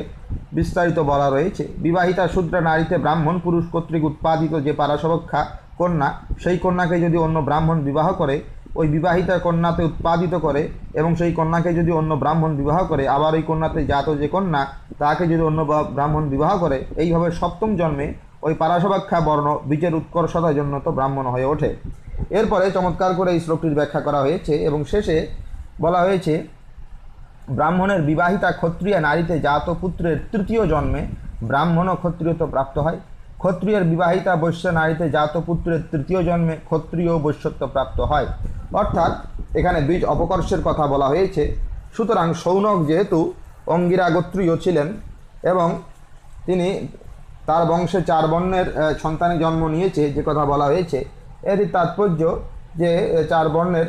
[SPEAKER 1] বিস্তারিত বলা রয়েছে, বিবাহিতা শূদ্রা নারীতে ব্রাহ্মণ পুরুষ কর্তৃক উৎপাদিত যে পারাসবক্ষা কন্যা, সেই কন্যাকে যদি অন্য ব্রাহ্মণ বিবাহ করে, ওই বিবাহিতা কন্যাতে উৎপাদিত করে এবং সেই কন্যাকে যদি অন্য ব্রাহ্মণ বিবাহ করে, আবার ওই কন্যাতে জাত যে কন্যা, তাকে যদি অন্য ব্রাহ্মণ বিবাহ করে, এইভাবে সপ্তম জন্মে ওই পারাসবাখ্যা বর্ণ বীজের উৎকর্ষতার জন্য তো ব্রাহ্মণ হয়ে ওঠে। এরপরে চমৎকার করে এই শ্লোকটির ব্যাখ্যা করা হয়েছে এবং শেষে বলা হয়েছে, ব্রাহ্মণের বিবাহিতা ক্ষত্রিয় নারীতে জাত পুত্রের তৃতীয় জন্মে ব্রাহ্মণ ও ক্ষত্রিয়ত্ব প্রাপ্ত হয়। ক্ষত্রিয়ের বিবাহিতা বৈশ্য নারীতে জাত পুত্রের তৃতীয় জন্মে ক্ষত্রিয় বৈশ্যত্ব প্রাপ্ত হয়। অর্থাৎ এখানে বীজ অপকর্ষের কথা বলা হয়েছে। সুতরাং সৌনক যেহেতু অঙ্গিরা গোত্রীয় ছিলেন এবং তিনি তার বংশে চার বর্ণের সন্তানে জন্ম নিয়েছে, যে কথা বলা হয়েছে। এর তাৎপর্য যে চার বর্ণের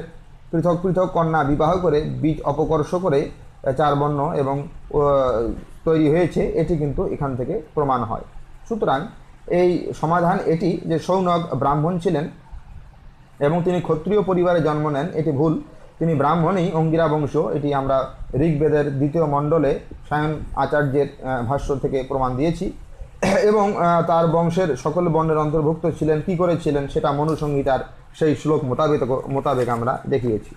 [SPEAKER 1] পৃথক পৃথক কন্যা বিবাহ করে, বীজ অপকর্ষ করে চার বর্ণ এবং তৈরি হয়েছে, এটি কিন্তু এখান থেকে প্রমাণ হয়। সুতরাং এই সমাধান এটি যে সৌনক ব্রাহ্মণ ছিলেন এবং তিনি ক্ষত্রিয় পরিবারে জন্ম নেন, এটি ভুল। তিনি ব্রাহ্মণই অঙ্গিরা বংশ, এটি আমরা ঋগ্বেদের দ্বিতীয় মণ্ডলে সায়ন আচার্যের ভাষ্য থেকে প্রমাণ দিয়েছি। (coughs) এবং তার বংশের সকল বর্ণের অন্তর্ভুক্ত ছিলেন, কি করে ছিলেন সেটা মনুসংহিতার সেই শ্লোক মোতাবেক মোতাবেক আমরা দেখিয়েছি।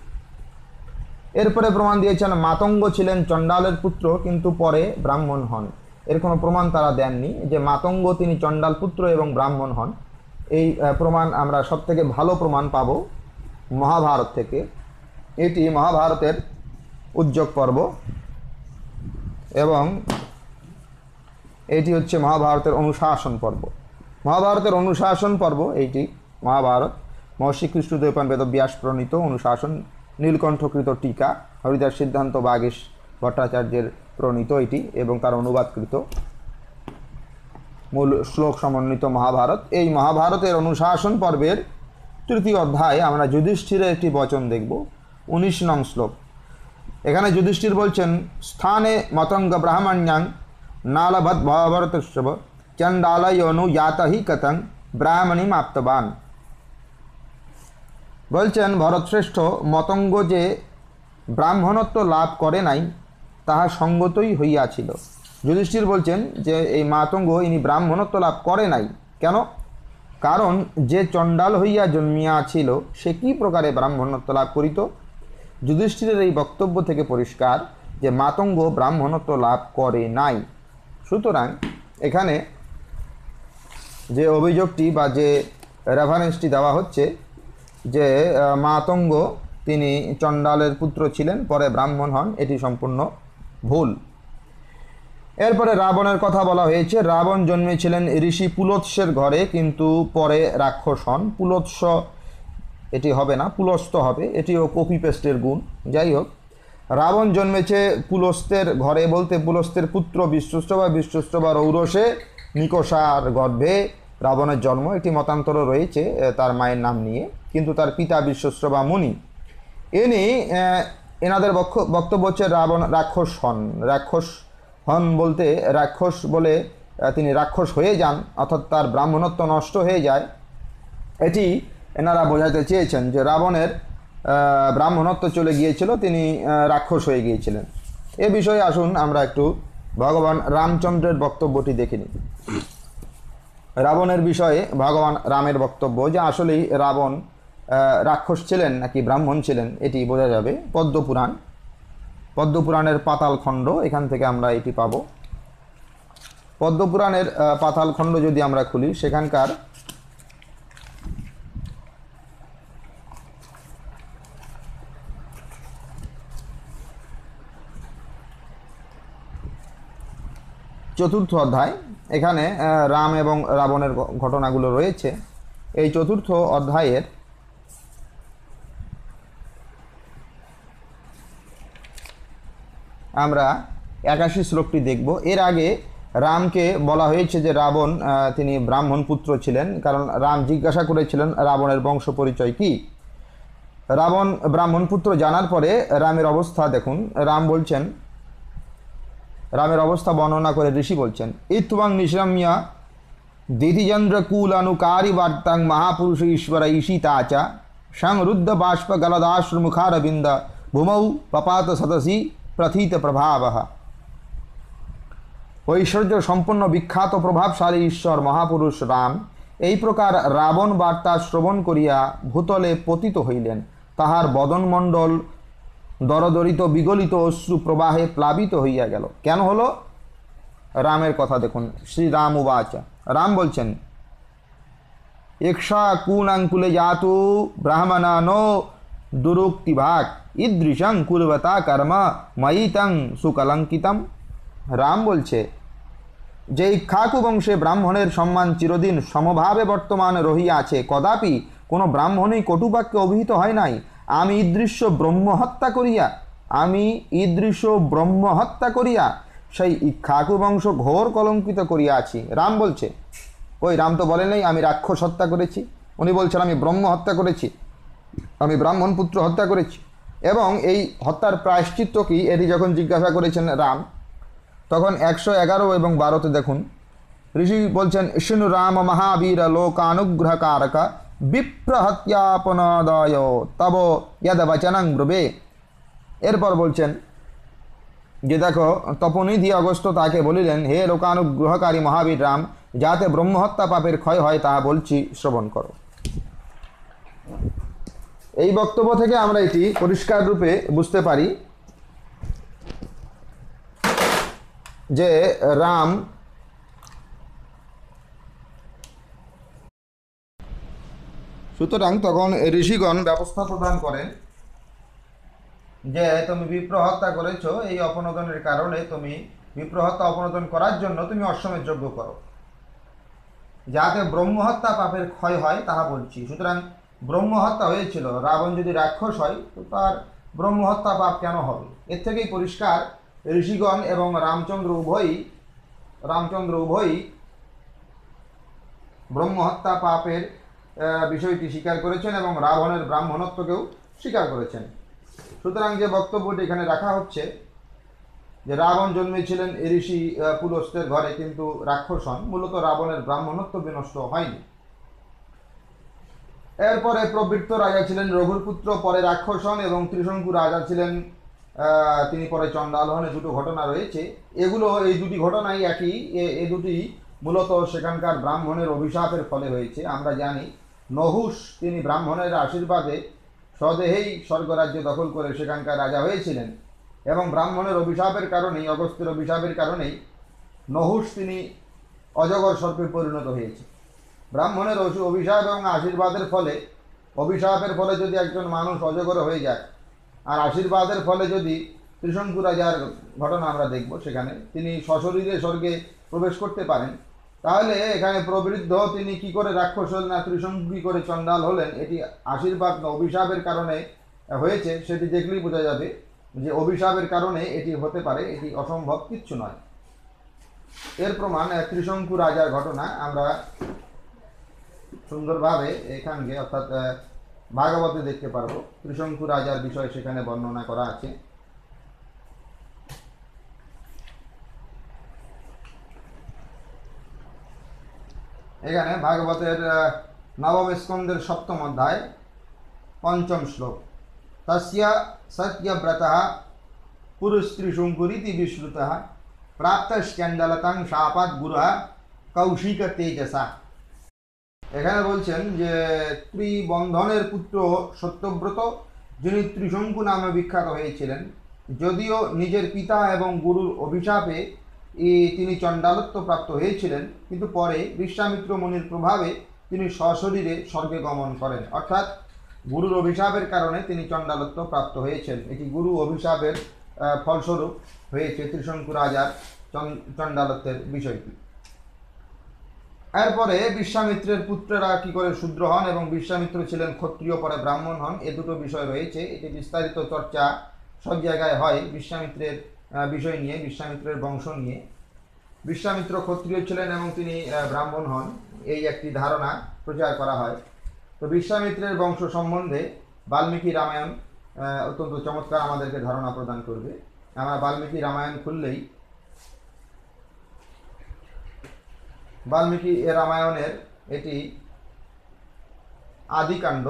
[SPEAKER 1] এরপরে প্রমাণ দিয়েছেন, মাতঙ্গ ছিলেন চণ্ডালের পুত্র, কিন্তু পরে ব্রাহ্মণ হন। এর কোনো প্রমাণ তারা দেননি যে মাতঙ্গ তিনি চণ্ডাল পুত্র এবং ব্রাহ্মণ হন। এই প্রমাণ আমরা সব থেকে ভালো প্রমাণ পাব মহাভারত থেকে। এটি মহাভারতের উদ্যোগ পর্ব। এবং এটি হচ্ছে মহাভারতের অনুশাসন পর্ব। মহাভারতের অনুশাসন পর্ব, এইটি মহাভারত। মহর্ষি কৃষ্ণদেবান বেদব্যাস প্রণীত অনুশাসন, নীলকণ্ঠকৃত টিকা, হরিদাস সিদ্ধান্ত বাগেশ ভট্টাচার্যের প্রণীত এটি এবং তার অনুবাদকৃত মূল শ্লোক সমন্বিত মহাভারত। এই মহাভারতের অনুশাসন পর্বের তৃতীয় অধ্যায়ে আমরা যুধিষ্ঠিরের একটি বচন দেখব, উনিশ নং শ্লোক। এখানে যুধিষ্ঠির বলছেন, স্থানে মতঙ্গ ব্রাহ্মণ্যাং নালভৎ ভবরতস্ব চণ্ডালয়নু ইয়াতহি কথং ব্রাহ্মণীম আপ্তবান বলছেন, ভরতশ্রেষ্ঠ মতঙ্গ যে ব্রাহ্মণত্ব লাভ করে নাই, তাহা সঙ্গতই হইয়াছিল। যুধিষ্ঠির বলছেন যে, এই মাতঙ্গ ইনি ব্রাহ্মণত্ব লাভ করে নাই। কেন? কারণ যে চণ্ডাল হইয়া জন্মিয়াছিল, সে কি প্রকারে ব্রাহ্মণত্ব লাভ করিত? যুধিষ্ঠিরের এই বক্তব্য থেকে পরিষ্কার যে, মাতঙ্গ ব্রাহ্মণত্ব লাভ করে নাই। সুতরাং এখানে যে অভিযোগটি বা যে রেফারেন্সটি দেওয়া হচ্ছে যে মাতঙ্গ, তিনি চণ্ডালের পুত্র ছিলেন, পরে ব্রাহ্মণ হন, এটি সম্পূর্ণ ভুল। এরপরে রাবণের কথা বলা হয়েছে, রাবণ জন্মেছিলেন ঋষি পুলৎসের ঘরে, কিন্তু পরে রাক্ষস হন। পুলৎস এটি হবে না, পুলস্ত হবে, এটিও কপি পেস্টের গুণ। যাই হোক রাবণ জন্মেছে পুলস্তের ঘরে বলতে পুলস্তের পুত্র বিশ্বস্ত বা বিশ্বস্ত বা রৌরসে নিকষার গর্ভে রাবণের জন্ম। একটি মতান্তর রয়েছে তার মায়ের নাম নিয়ে, কিন্তু তার পিতা বিশ্বস্ত বা মুনি। এনি এনাদের বক্তব্য হচ্ছে রাবণ রাক্ষস হন। রাক্ষস হন বলতে, রাক্ষস বলে তিনি রাক্ষস হয়ে যান, অর্থাৎ তার ব্রাহ্মণত্ব নষ্ট হয়ে যায়। এটি এনারা বোঝাতে চেয়েছেন যে রাবণের ব্রাহ্মণত্ব চলে গিয়েছিল, তিনি রাক্ষস হয়ে গিয়েছিলেন। এ বিষয়ে আসুন, আমরা একটু ভগবান রামচন্দ্রের বক্তব্যটি দেখে নিই। রাবণের বিষয়ে ভগবান রামের বক্তব্য, যে আসলেই রাবণ রাক্ষস ছিলেন নাকি ব্রাহ্মণ ছিলেন, এটি বোঝা যাবে। পদ্মপুরাণ। পদ্মপুরাণের পাতাল খণ্ড, এখান থেকে আমরা এটি পাব। পদ্মপুরাণের পাতাল খণ্ড যদি আমরা খুলি, সেখানকার চতুর্থ অধ্যায়। এখানে রাম এবং রাবণের ঘটনাগুলো রয়েছে। এই চতুর্থ অধ্যায়ের আমরা একাশি শ্লোকটি দেখব। এর আগে রামকে বলা হয়েছে যে রাবণ তিনি ব্রাহ্মণ পুত্র ছিলেন। কারণ রাম জিজ্ঞাসা করেছিলেন, রাবণের বংশ পরিচয় কী? রাবণ ব্রাহ্মণ পুত্র জানার পরে রামের অবস্থা দেখুন। রাম বলছেন রামের অবস্থা বর্ণনা করে ঋষি বলছেন ইত্বাং নিশ্রাম্যা দিতিচন্দ্র কুলানুকারি বার্তাং মহাপুরুষ ঈশ্বর ঈশিতাচা সংরুদ্ধ বাষ্প গলদাশ্রমুখারবিন্দ ভূমৌ পপাত সদসি প্রথিত প্রভাব। ঐশ্বর্য সম্পন্ন বিখ্যাত প্রভাবশালী ঈশ্বর মহাপুরুষ রাম এই প্রকার রাবণ বার্তা শ্রবণ করিয়া ভূতলে পতিত হইলেন। তাহার বদনমণ্ডল দরদরিত বিগলিত অশ্রু প্রবাহে প্লাবিত হইয়া গেল। কেন হলো? রামের কথা দেখুন, শ্রীরাম উবাচ। রাম বলছেন ইক্ষা কুলাঙ্কুলে জাতু ব্রাহ্মণানো দুরুক্তিভাগ ইদৃশং কুর্বতা কর্ম ময়িতং সুকলঙ্কিতম। রাম বলছে যে ইক্ষাকু বংশে ব্রাহ্মণের সম্মান চিরদিন সমভাবে বর্তমান রহিয়াছে, কদাপি কোনো ব্রাহ্মণই কটুবাক্যে অভিহিত হয় নাই। আমি ঈদৃশ্য ব্রহ্ম হত্যা করিয়া, আমি ঈদৃশ্য ব্রহ্ম হত্যা করিয়া, সেই ইক্ষাকু বংশ ঘোর কলঙ্কিত করিয়াছি রাম বলছে, ওই রাম তো বলেন নাই, আমি রাক্ষস হত্যা করেছি। উনি বলছেন, আমি ব্রহ্ম হত্যা করেছি। আমি ব্রাহ্মণ পুত্র হত্যা করেছি। এবং এই হত্যার প্রায়শ্চিত্ত কি? এটি যখন জিজ্ঞাসা করেছেন রাম, তখন একশো এগারো এবং বারোতে দেখুন, ঋষি বলছেন, ইষ্ণু রাম মহাবীর লোকানুগ্রহ কারক বিপ্রহত্যাপনাদায় তব যদ বচনং ব্রবে। এরপর বলছেন, যে দেখো, তপনিধি অগস্ত তাকে বলিলেন, হে লোকানুগ্রহকারী মহাবীর রাম, যাতে ব্রহ্মহত্যা পাপের ক্ষয় হয় তাহা বলছি, শ্রবণ করো। এই বক্তব্য থেকে আমরা এটি পরিষ্কার রূপে বুঝতে পারি যে রাম সুতরাং তখন ঋষিগণ ব্যবস্থা প্রদান করেন যে, তুমি বিপ্র হত্যা করেছ, এই অপনোদনের কারণে তুমি বিপ্র হত্যা অপনোদন করার জন্য তুমি অশ্বমের যোগ্য করো। যাতে ব্রহ্মহত্যা পাপের ক্ষয় হয়, তাহা বলছি। সুতরাং ব্রহ্মহত্যা হয়েছিল, রাবণ যদি রাক্ষস হয়, তো তার ব্রহ্মহত্যা পাপ কেন হবে? এর থেকেই পরিষ্কার, ঋষিগণ এবং রামচন্দ্র উভয়ই রামচন্দ্র উভয়ই ব্রহ্মহত্যা পাপের বিষয়টি স্বীকার করেছেন এবং রাবণের ব্রাহ্মণত্বকেও স্বীকার করেছেন। সুতরাং যে বক্তব্যটি এখানে রাখা হচ্ছে, যে রাবণ জন্মেছিলেন ঋষি পুলস্তের ঘরে, কিন্তু রাক্ষস হন মূলত রাবণের ব্রাহ্মণত্ব বিনষ্ট হয়নি। এরপরে প্রবৃত্ত রাজা ছিলেন রঘুর পুত্র পরে রাক্ষস হন এবং ত্রিশঙ্কু রাজা ছিলেন তিনি পরে চণ্ডাল হন দুটো ঘটনা রয়েছে। এগুলো, এই দুটি ঘটনাই একই এ দুটি মূলত সেখানকার ব্রাহ্মণের অভিশাপের ফলে হয়েছে, আমরা জানি। নহুষ তিনি ব্রাহ্মণের আশীর্বাদে স্বদেহেই স্বর্গরাজ্য দখল করে সেখানকার রাজা হয়েছিলেন এবং ব্রাহ্মণের অভিশাপের কারণেই, অগস্ত্যের অভিশাপের কারণেই নহুষ তিনি অজগর সর্পে পরিণত হয়েছে। ব্রাহ্মণের অভিশাপ এবং আশীর্বাদের ফলে, অভিশাপের ফলে যদি একজন মানুষ অজগর হয়ে যায়, আর আশীর্বাদের ফলে যদি ত্রিশঙ্কু রাজার ঘটনা আমরা দেখব সেখানে, তিনি সশরীরে স্বর্গে প্রবেশ করতে পারেন। তাহলে এখানে প্রবৃদ্ধ তিনি কি করে রাক্ষস হলেন আর ত্রিশঙ্কু কি করে চণ্ডাল হলেন, এটি আশীর্বাদ না অভিশাপের কারণে হয়েছে, সেটি দেখলেই বোঝা যাবে যে অভিশাপের কারণে এটি হতে পারে, এটি অসম্ভব কিচ্ছু নয়। এর প্রমাণ ত্রিশঙ্কু রাজার ঘটনা, আমরা সুন্দরভাবে এখানকে অর্থাৎ ভাগবতে দেখতে পারব। ত্রিশঙ্কু রাজার বিষয় সেখানে বর্ণনা করা আছে। এখানে ভাগবতের নবম স্কন্দের সপ্তম অধ্যায়, পঞ্চম শ্লোক। তস্য সত্যব্রতः পুরুস্ত্রিশঙ্কুরিতি বিশ্রুতः প্রাপ্তস্ক্যান্ডলতং শাপাত গুরুः কৌশিক তেজসা। এখানে বলছেন যে, ত্রিবন্ধনের পুত্র সত্যব্রত, যিনি ত্রিশঙ্কু নামে বিখ্যাত হয়েছিলেন, যদিও নিজের পিতা এবং গুরুর অভিশাপে তিনি চণ্ডালত্ব প্রাপ্ত হয়েছিলেন, কিন্তু পরে বিশ্বামিত্র মুনির প্রভাবে তিনি সশরীরে স্বর্গে গমন করেন। অর্থাৎ গুরুর অভিশাপের কারণে তিনি চণ্ডালত্ব প্রাপ্ত হয়েছেন। এটি গুরু অভিশাপের ফলস্বরূপ হয়েছে ত্রিশঙ্কু রাজার চণ্ডালত্বের বিষয়টি। এরপরে বিশ্বামিত্রের পুত্ররা কি করে শূদ্র হন এবং বিশ্বামিত্র ছিলেন ক্ষত্রিয়, পরে ব্রাহ্মণ হন, এ দুটো বিষয় রয়েছে। এটি বিস্তারিত চর্চা সব জায়গায় হয়। বিশ্বামিত্রের বিষয় নিয়ে, বিশ্বামিত্রের বংশ নিয়ে। বিশ্বামিত্র ক্ষত্রিয় ছিলেন এবং তিনি ব্রাহ্মণ হন। এই একটি ধারণা প্রচার করা হয়। তো বিশ্বামিত্রের বংশ সম্বন্ধে বাল্মীকি রামায়ণ অত্যন্ত চমৎকার আমাদেরকে ধারণা প্রদান করবে। আমরা বাল্মীকি রামায়ণ খুললেই বাল্মীকি রামায়ণের এটি আদিকাণ্ড,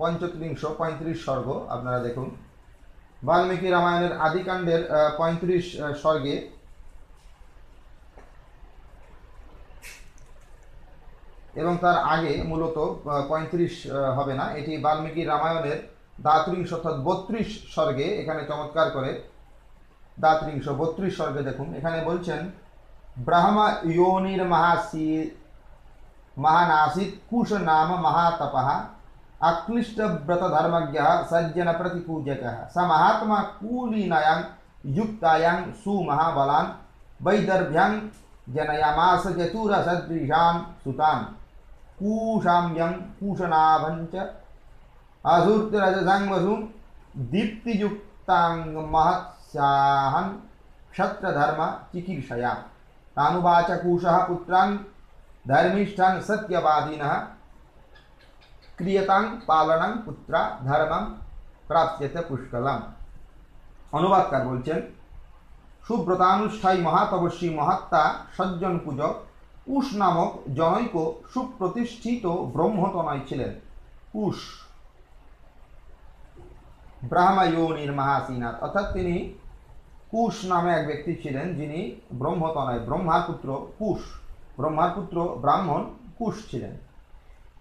[SPEAKER 1] পঞ্চত্রিংশ, পঁয়ত্রিশ স্বর্গ, আপনারা দেখুন। বাল্মীকি রামায়ণের আদিকাণ্ডের পঁয়ত্রিশ স্বর্গে। এবং তার আগে মূলত পঁয়ত্রিশ হবে না। এটি বাল্মীকি রামায়ণের দাতৃংশ অর্থাৎ বত্রিশ স্বর্গে এখানে চমৎকার করে। দাতৃংশ বত্রিশ স্বর্গে দেখুন। এখানে বলছেন, ব্রাহ্মা ইয়নির মহাসি মহানাসিত কুশ নাম মহাতপাহা अक्लिष्टव्रतधर्मज्ञः सज्जनप्रतिपूजकः स महात्मा कूलीनायां, युक्तायां सुमहाबलान् वैदर्भ्यां, जनयामास सदृशा सुता कूषाम्यं कूषणाभञ्च असुरजसङ्वसुं दीप्तियुक्ताङ्गमहत्साहन् क्षत्रधर्मचिकीर्षया तानुवाच कूषः पुत्रं धर्मिष्ठान् सत्यवादिनः ক্রিয়তাং পালনাং পুত্রা ধর্মম প্রাপ্যতে পুষ্কলাম অনুবাদকার বলছেন সুব্রতানুষ্ঠায়ী মহাতপস্বী মহাত্মা সজ্জন পূজক কুশ নামক জনৈক সুপ্রতিষ্ঠিত ব্রহ্মতনয় ছিলেন কুশ ব্রাহ্মায়নির মহাসীনাথ অর্থাৎ তিনি কুশ নামে এক ব্যক্তি ছিলেন যিনি ব্রহ্মতনয় ব্রহ্মার পুত্র কুশ ব্রহ্মার পুত্র ব্রাহ্মণ কুশ ছিলেন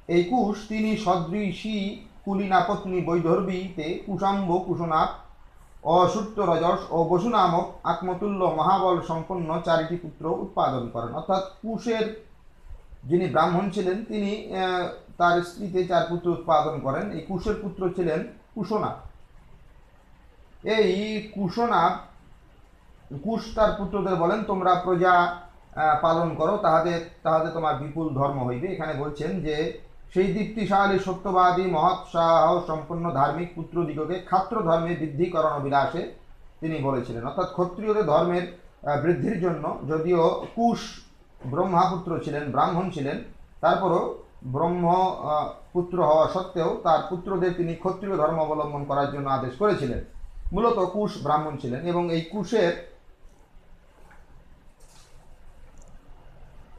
[SPEAKER 1] এই কুশ তিনি সদৃশী কুলিনা পত্নী বৈদর্বীতে কুশাম্ব কুশনাথ অসুত্য রজস ও বসু নামক আত্মতুল্য মহাবল সম্পন্ন চারিটি পুত্র উৎপাদন করেন। অর্থাৎ কুশের যিনি ব্রাহ্মণ ছিলেন, তিনি তার স্ত্রীতে চার পুত্র উৎপাদন করেন। এই কুশের পুত্র ছিলেন কুশনাথ এই কুশনাথ কুশ তার পুত্রদের বলেন, তোমরা প্রজা পালন করো, তাহাদের তাহাতে তোমার বিপুল ধর্ম হইবে। এখানে বলছেন যে সেই দীপ্তিশালী সত্যবাদী মহৎসাহ সম্পন্ন ধার্মিক পুত্র দিগকে ক্ষাত্র ধর্মে বৃদ্ধিকরণ বিলাসে তিনি বলেছিলেন। অর্থাৎ ক্ষত্রিয়দের ধর্মের বৃদ্ধির জন্য যদিও কুশ ব্রহ্মাপুত্র ছিলেন ব্রাহ্মণ ছিলেন তারপরও ব্রহ্ম আহ, পুত্র হওয়া সত্ত্বেও তার পুত্রদের তিনি ক্ষত্রিয় ধর্ম অবলম্বন করার জন্য আদেশ করেছিলেন। মূলত কুশ ব্রাহ্মণ ছিলেন এবং এই কুশের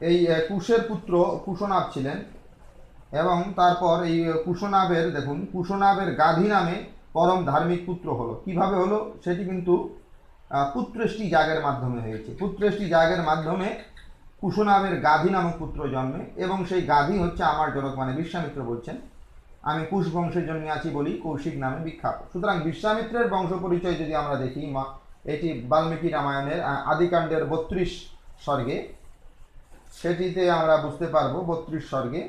[SPEAKER 1] এই কুশের পুত্র কুশনাভ ছিলেন। এবং তারপর এই কুশনাভের, দেখুন, কুশনাভের গাধী নামে পরম ধার্মিক পুত্র হলো। কীভাবে হলো? সেটি কিন্তু পুত্রেষ্টি যাগের মাধ্যমে হয়েছে। পুত্রেষ্টি যাগের মাধ্যমে কুশনাভের গাধী নামক পুত্র জন্মে এবং সেই গাধী হচ্ছে আমার জনক মানে বিশ্বামিত্র বলছেন। আমি কুশ বংশের জন্য আছি বলি কৌশিক নামে বিখ্যাত। সুতরাং বিশ্বামিত্রের বংশ পরিচয় যদি আমরা দেখি এটি বাল্মীকি রামায়ণের আদিকাণ্ডের বত্রিশ স্বর্গে, সেটিতে আমরা বুঝতে পারব বত্রিশ স্বর্গে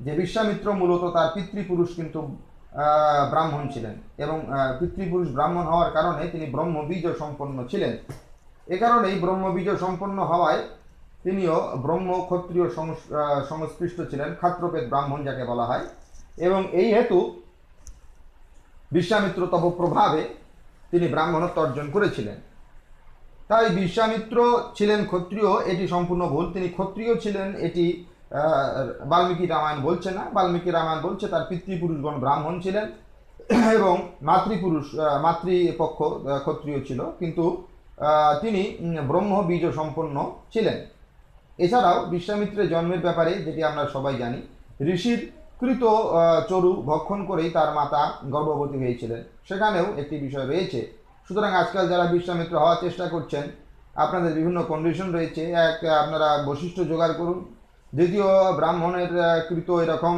[SPEAKER 1] যে বিশ্বামিত্র মূলত তার পিতৃপুরুষ কিন্তু ব্রাহ্মণ ছিলেন এবং পিতৃপুরুষ ব্রাহ্মণ হওয়ার কারণে তিনি ব্রহ্মবীজ সম্পন্ন ছিলেন। এ কারণেই ব্রহ্মবীজ সম্পন্ন হওয়ায় তিনিও ব্রহ্ম ক্ষত্রিয় সংস্পৃষ্ট ছিলেন, ক্ষাত্রপেদ ব্রাহ্মণ যাকে বলা হয়। এবং এই হেতু বিশ্বামিত্র তব প্রভাবে তিনি ব্রাহ্মণত্ব অর্জন করেছিলেন। তাই বিশ্বামিত্র ছিলেন ক্ষত্রিয়, এটি সম্পূর্ণ ভুল। তিনি ক্ষত্রিয় ছিলেন, এটি বাল্মীকি রামায়ণ বলছে না, বাল্মীকি রামায়ণ বলছে তার পিতৃপুরুষগণ ব্রাহ্মণ ছিলেন এবং মাতৃপুরুষ মাতৃপক্ষ ক্ষত্রিয় ছিল, কিন্তু তিনি ব্রহ্ম বীজ সম্পন্ন ছিলেন। এছাড়াও বিশ্বামিত্রের জন্মের ব্যাপারে, যেটি আমরা সবাই জানি, ঋষির কৃত চরু ভক্ষণ করেই তার মাতা গর্ভবতী হয়েছিলেন। সেখানেও একটি বিষয় রয়েছে। সুতরাং আজকাল যারা বিশ্বামিত্র হওয়ার চেষ্টা করছেন, আপনাদের বিভিন্ন কন্ডিশন রয়েছে। এক, আপনারা বৈশিষ্ট্য জোগাড় করুন দ্বিতীয় ব্রাহ্মণের কৃত এরকম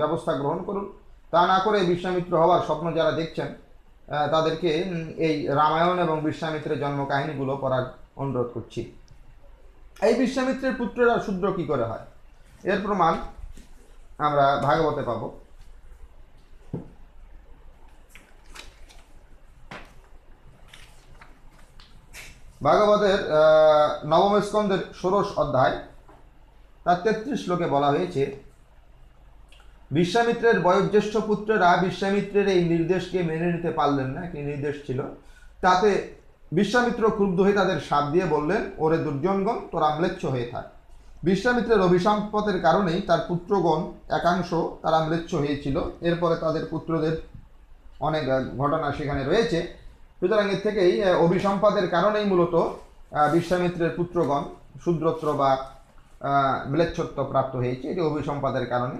[SPEAKER 1] ব্যবস্থা গ্রহণ করুন। তা না করে বিশ্বামিত্র হওয়ার স্বপ্ন যারা দেখছেন তাদেরকে এই রামায়ণ এবং বিশ্বামিত্রের জন্ম কাহিনীগুলো পড়ার অনুরোধ করছি। এই বিশ্বামিত্রের পুত্রেরা শূদ্র কি করে হয়? এর প্রমাণ আমরা ভাগবতে পাব। ভাগবতের নবম স্কন্ধের ষোড়শ অধ্যায় তার তেত্রিশ শ্লোকে বলা হয়েছে, বিশ্বামিত্রের বয়োজ্যেষ্ঠ পুত্রেরা বিশ্বামিত্রের এই নির্দেশকে মেনে নিতে পারলেন না। একটি নির্দেশ ছিল? তাতে বিশ্বামিত্র ক্রুদ্ধ হয়ে তাদের সাপ দিয়ে বললেন, ওরে দুর্জনগণ, তোরা ম্লেচ্ছ হয়ে থাক। বিশ্বামিত্রের অভিসম্পদের কারণেই তার পুত্রগণ একাংশ তারা ম্লেচ্ছ হয়েছিল। এরপরে তাদের পুত্রদের অনেক ঘটনা সেখানে রয়েছে। সুতরাং এর থেকেই অভিসম্পাদের কারণেই মূলত বিশ্বামিত্রের পুত্রগণ শূদ্রত্ব বা ম্লেচ্ছত্ব প্রাপ্ত হয়েছে, এটি অভিসম্পাদের কারণে।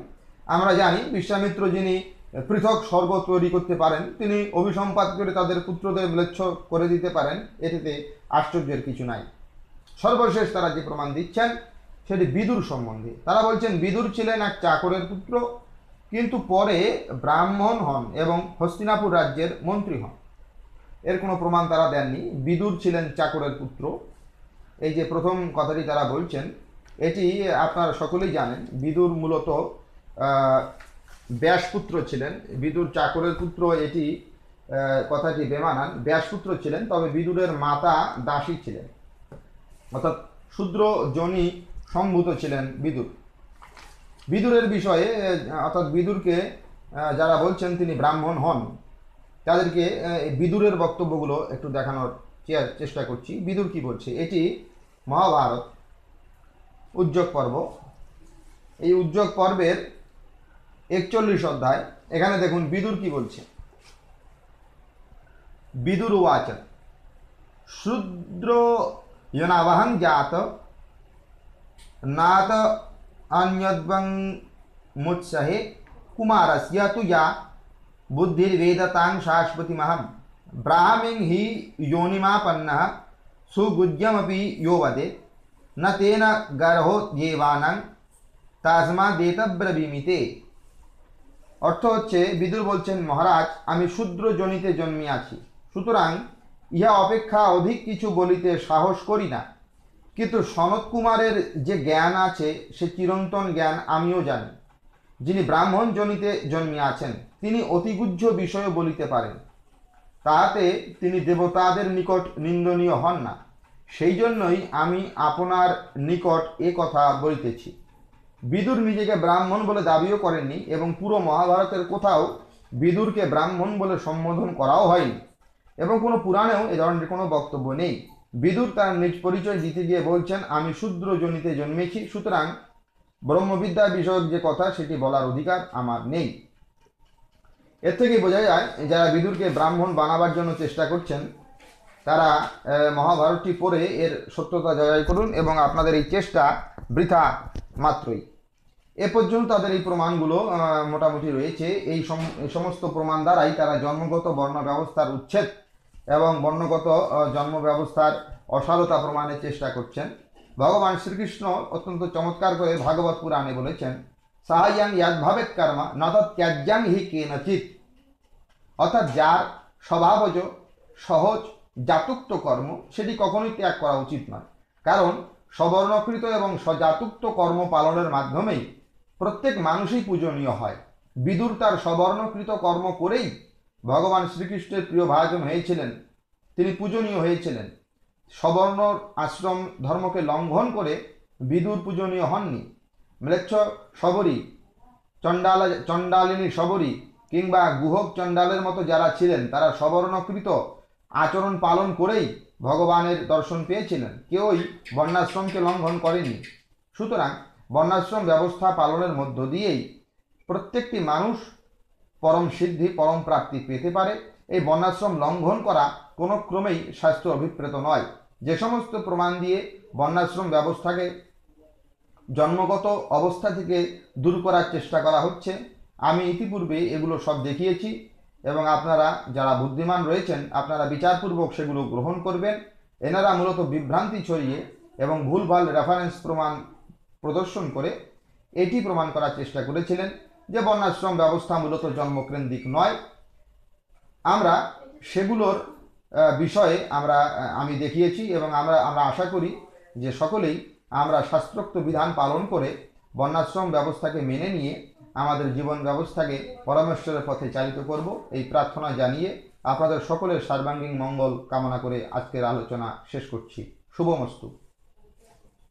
[SPEAKER 1] আমরা জানি বিশ্বামিত্র যিনি পৃথক স্বর্গ তৈরি করতে পারেন, তিনি অভিসম্পাদ করে তাদের পুত্রদের ম্লেচ্ছ করে দিতে পারেন, এটিতে আশ্চর্যের কিছু নাই। সর্বশেষ তারা যে প্রমাণ দিচ্ছেন, সেটি বিদুর সম্বন্ধে। তারা বলছেন, বিদুর ছিলেন এক চাকরের পুত্র, কিন্তু পরে ব্রাহ্মণ হন এবং হস্তিনাপুর রাজ্যের মন্ত্রী হন। এর কোনো প্রমাণ তারা দেননি। বিদুর ছিলেন চাকরের পুত্র। এই যে প্রথম কথাটি তারা বলছেন এটি আপনারা সকলেই জানেন, বিদুর মূলত ব্যাসপুত্র ছিলেন। বিদুর চাকরের পুত্র এটি কথাটি বেমানান, ব্যাসপুত্র ছিলেন, তবে বিদুরের মাতা দাসী ছিলেন। অর্থাৎ শূদ্র জনি সম্ভূত ছিলেন বিদুর। বিদুরের বিষয়ে, অর্থাৎ বিদুরকে যারা বলছেন তিনি ব্রাহ্মণ হন, তাদেরকে বিদুরের বক্তব্যগুলো একটু দেখানোর চেষ্টা করছি। বিদুর কি বলছে? এটি মহাভারত উদ্যোগ পর্ব এই উদ্যোগ পর্বের একচল্লিশ অধ্যায় এখানে দেখুন বিদুর কি বলছে বিদুর উবাচ শূদ্র ইয়নাবহং জাত নাত अन्यद्वं मुत्सहे कुमारस्य तु या बुद्धिर्वेदतां शाश्वतीमहं ब्राह्मीं हि योनिमापन्नः सुगुज्यमपि यो वदेत् न तेन गर्होद्येवानां তাজমাদেতব্রবীমিতে অর্থ হচ্ছে বিদুর বলছেন মহারাজ আমি শূদ্র জনিতে জন্মিয়াছি সুতরাং ইহা অপেক্ষা অধিক কিছু বলিতে সাহস করি না কিন্তু সনত কুমারের যে জ্ঞান আছে সে চিরন্তন জ্ঞান আমিও জানি যিনি ব্রাহ্মণ জনিতে জন্মিয়াছেন তিনি অতিগুহ্য বিষয় বলিতে পারেন তাহাতে তিনি দেবতাদের নিকট নিন্দনীয় হন না সেই জন্যই আমি আপনার নিকট এ কথা বলিতেছি। বিদুর নিজেকে ব্রাহ্মণ বলে দাবিও করেননি এবং পুরো মহাভারতের কোথাও বিদুরকে ব্রাহ্মণ বলে সম্বোধন করাও হয়নি এবং কোনো পুরাণেও এ ধরনের কোনো বক্তব্য নেই। বিদুর তার নিজ পরিচয় দিতে গিয়ে বলছেন, আমি শূদ্র জনিতে জন্মেছি, সুতরাং ব্রহ্মবিদ্যা বিষয়ক যে কথা সেটি বলার অধিকার আমার নেই। এর থেকে বোঝা যায়, যারা বিদুরকে ব্রাহ্মণ বানাবার জন্য চেষ্টা করছেন তারা মহাভারতটি পড়ে এর সত্যতা যাচাই করুন এবং আপনাদের এই চেষ্টা বৃথা মাত্রই। এ পর্যন্ত তাদের এই প্রমাণগুলো মোটামুটি রয়েছে। এই সম- এই সমস্ত প্রমাণ দ্বারাই তারা জন্মগত বর্ণ ব্যবস্থার উচ্ছেদ এবং বর্ণগত জন্ম ব্যবস্থার অসারতা প্রমাণের চেষ্টা করছেন। ভগবান শ্রীকৃষ্ণ অত্যন্ত চমৎকার করে ভাগবত পুরাণে বলেছেন, সাহায্যাং ইয়াদভাবেত কর্মা নত ত্যাজ্যাং হি কেনচিত অর্থাৎ যার স্বভাবজ, সহজ জাতুক্ত কর্ম সেটি কখনোই ত্যাগ করা উচিত নয়। কারণ সবর্ণকৃত এবং সজাতুক্ত কর্ম পালনের মাধ্যমেই প্রত্যেক মানুষই পূজনীয় হয়। বিদুর তার সবর্ণকৃত কর্ম করেই ভগবান শ্রীকৃষ্ণের প্রিয় ভাজন হয়েছিলেন, তিনি পূজনীয় হয়েছিলেন। সবর্ণ আশ্রম ধর্মকে লঙ্ঘন করে বিদুর পূজনীয় হননি। ম্লেচ্ছ সবরী, চণ্ডাল, চণ্ডালিনী সবরী কিংবা গুহক চণ্ডালের মতো যারা ছিলেন, তারা সবর্ণকৃত আচরণ পালন করেই ভগবানের দর্শন পেয়েছিলেন। কেউই বর্ণাশ্রমকে লঙ্ঘন করেনি। সুতরাং বর্ণাশ্রম ব্যবস্থা পালনের মধ্য দিয়েই প্রত্যেকটি মানুষ পরম সিদ্ধি, পরম প্রাপ্তি পেতে পারে। এই বর্ণাশ্রম লঙ্ঘন করা কোনো ক্রমেই স্বাস্থ্য অভিপ্রেত নয়। যে সমস্ত প্রমাণ দিয়ে বর্ণাশ্রম ব্যবস্থাকে জন্মগত অবস্থা থেকে দূর করার চেষ্টা করা হচ্ছে, আমি ইতিপূর্বে এগুলো সব দেখিয়েছি। এবং আপনারা যারা বুদ্ধিমান রয়েছেন, আপনারা বিচারপূর্বক সেগুলো গ্রহণ করবেন। এনারা মূলত বিভ্রান্তি ছড়িয়ে এবং ভুলভাল রেফারেন্স প্রমাণ প্রদর্শন করে এটি প্রমাণ করার চেষ্টা করেছিলেন যে বর্ণাশ্রম ব্যবস্থা মূলত জন্মকেন্দ্রিক নয়। আমরা সেগুলোর বিষয়ে আমরা আমি দেখিয়েছি এবং আমরা আমরা আশা করি যে সকলেই আমরা শাস্ত্রোক্ত বিধান পালন করে বর্ণাশ্রম ব্যবস্থাকে মেনে নিয়ে আমাদের জীবন ব্যবস্থাকে পরমেশ্বরের পথে চালিত করব। এই প্রার্থনা জানিয়ে আপনাদের সকলের সর্বাঙ্গীন মঙ্গল কামনা করে আজকের আলোচনা শেষ করছি। শুভমস্তু।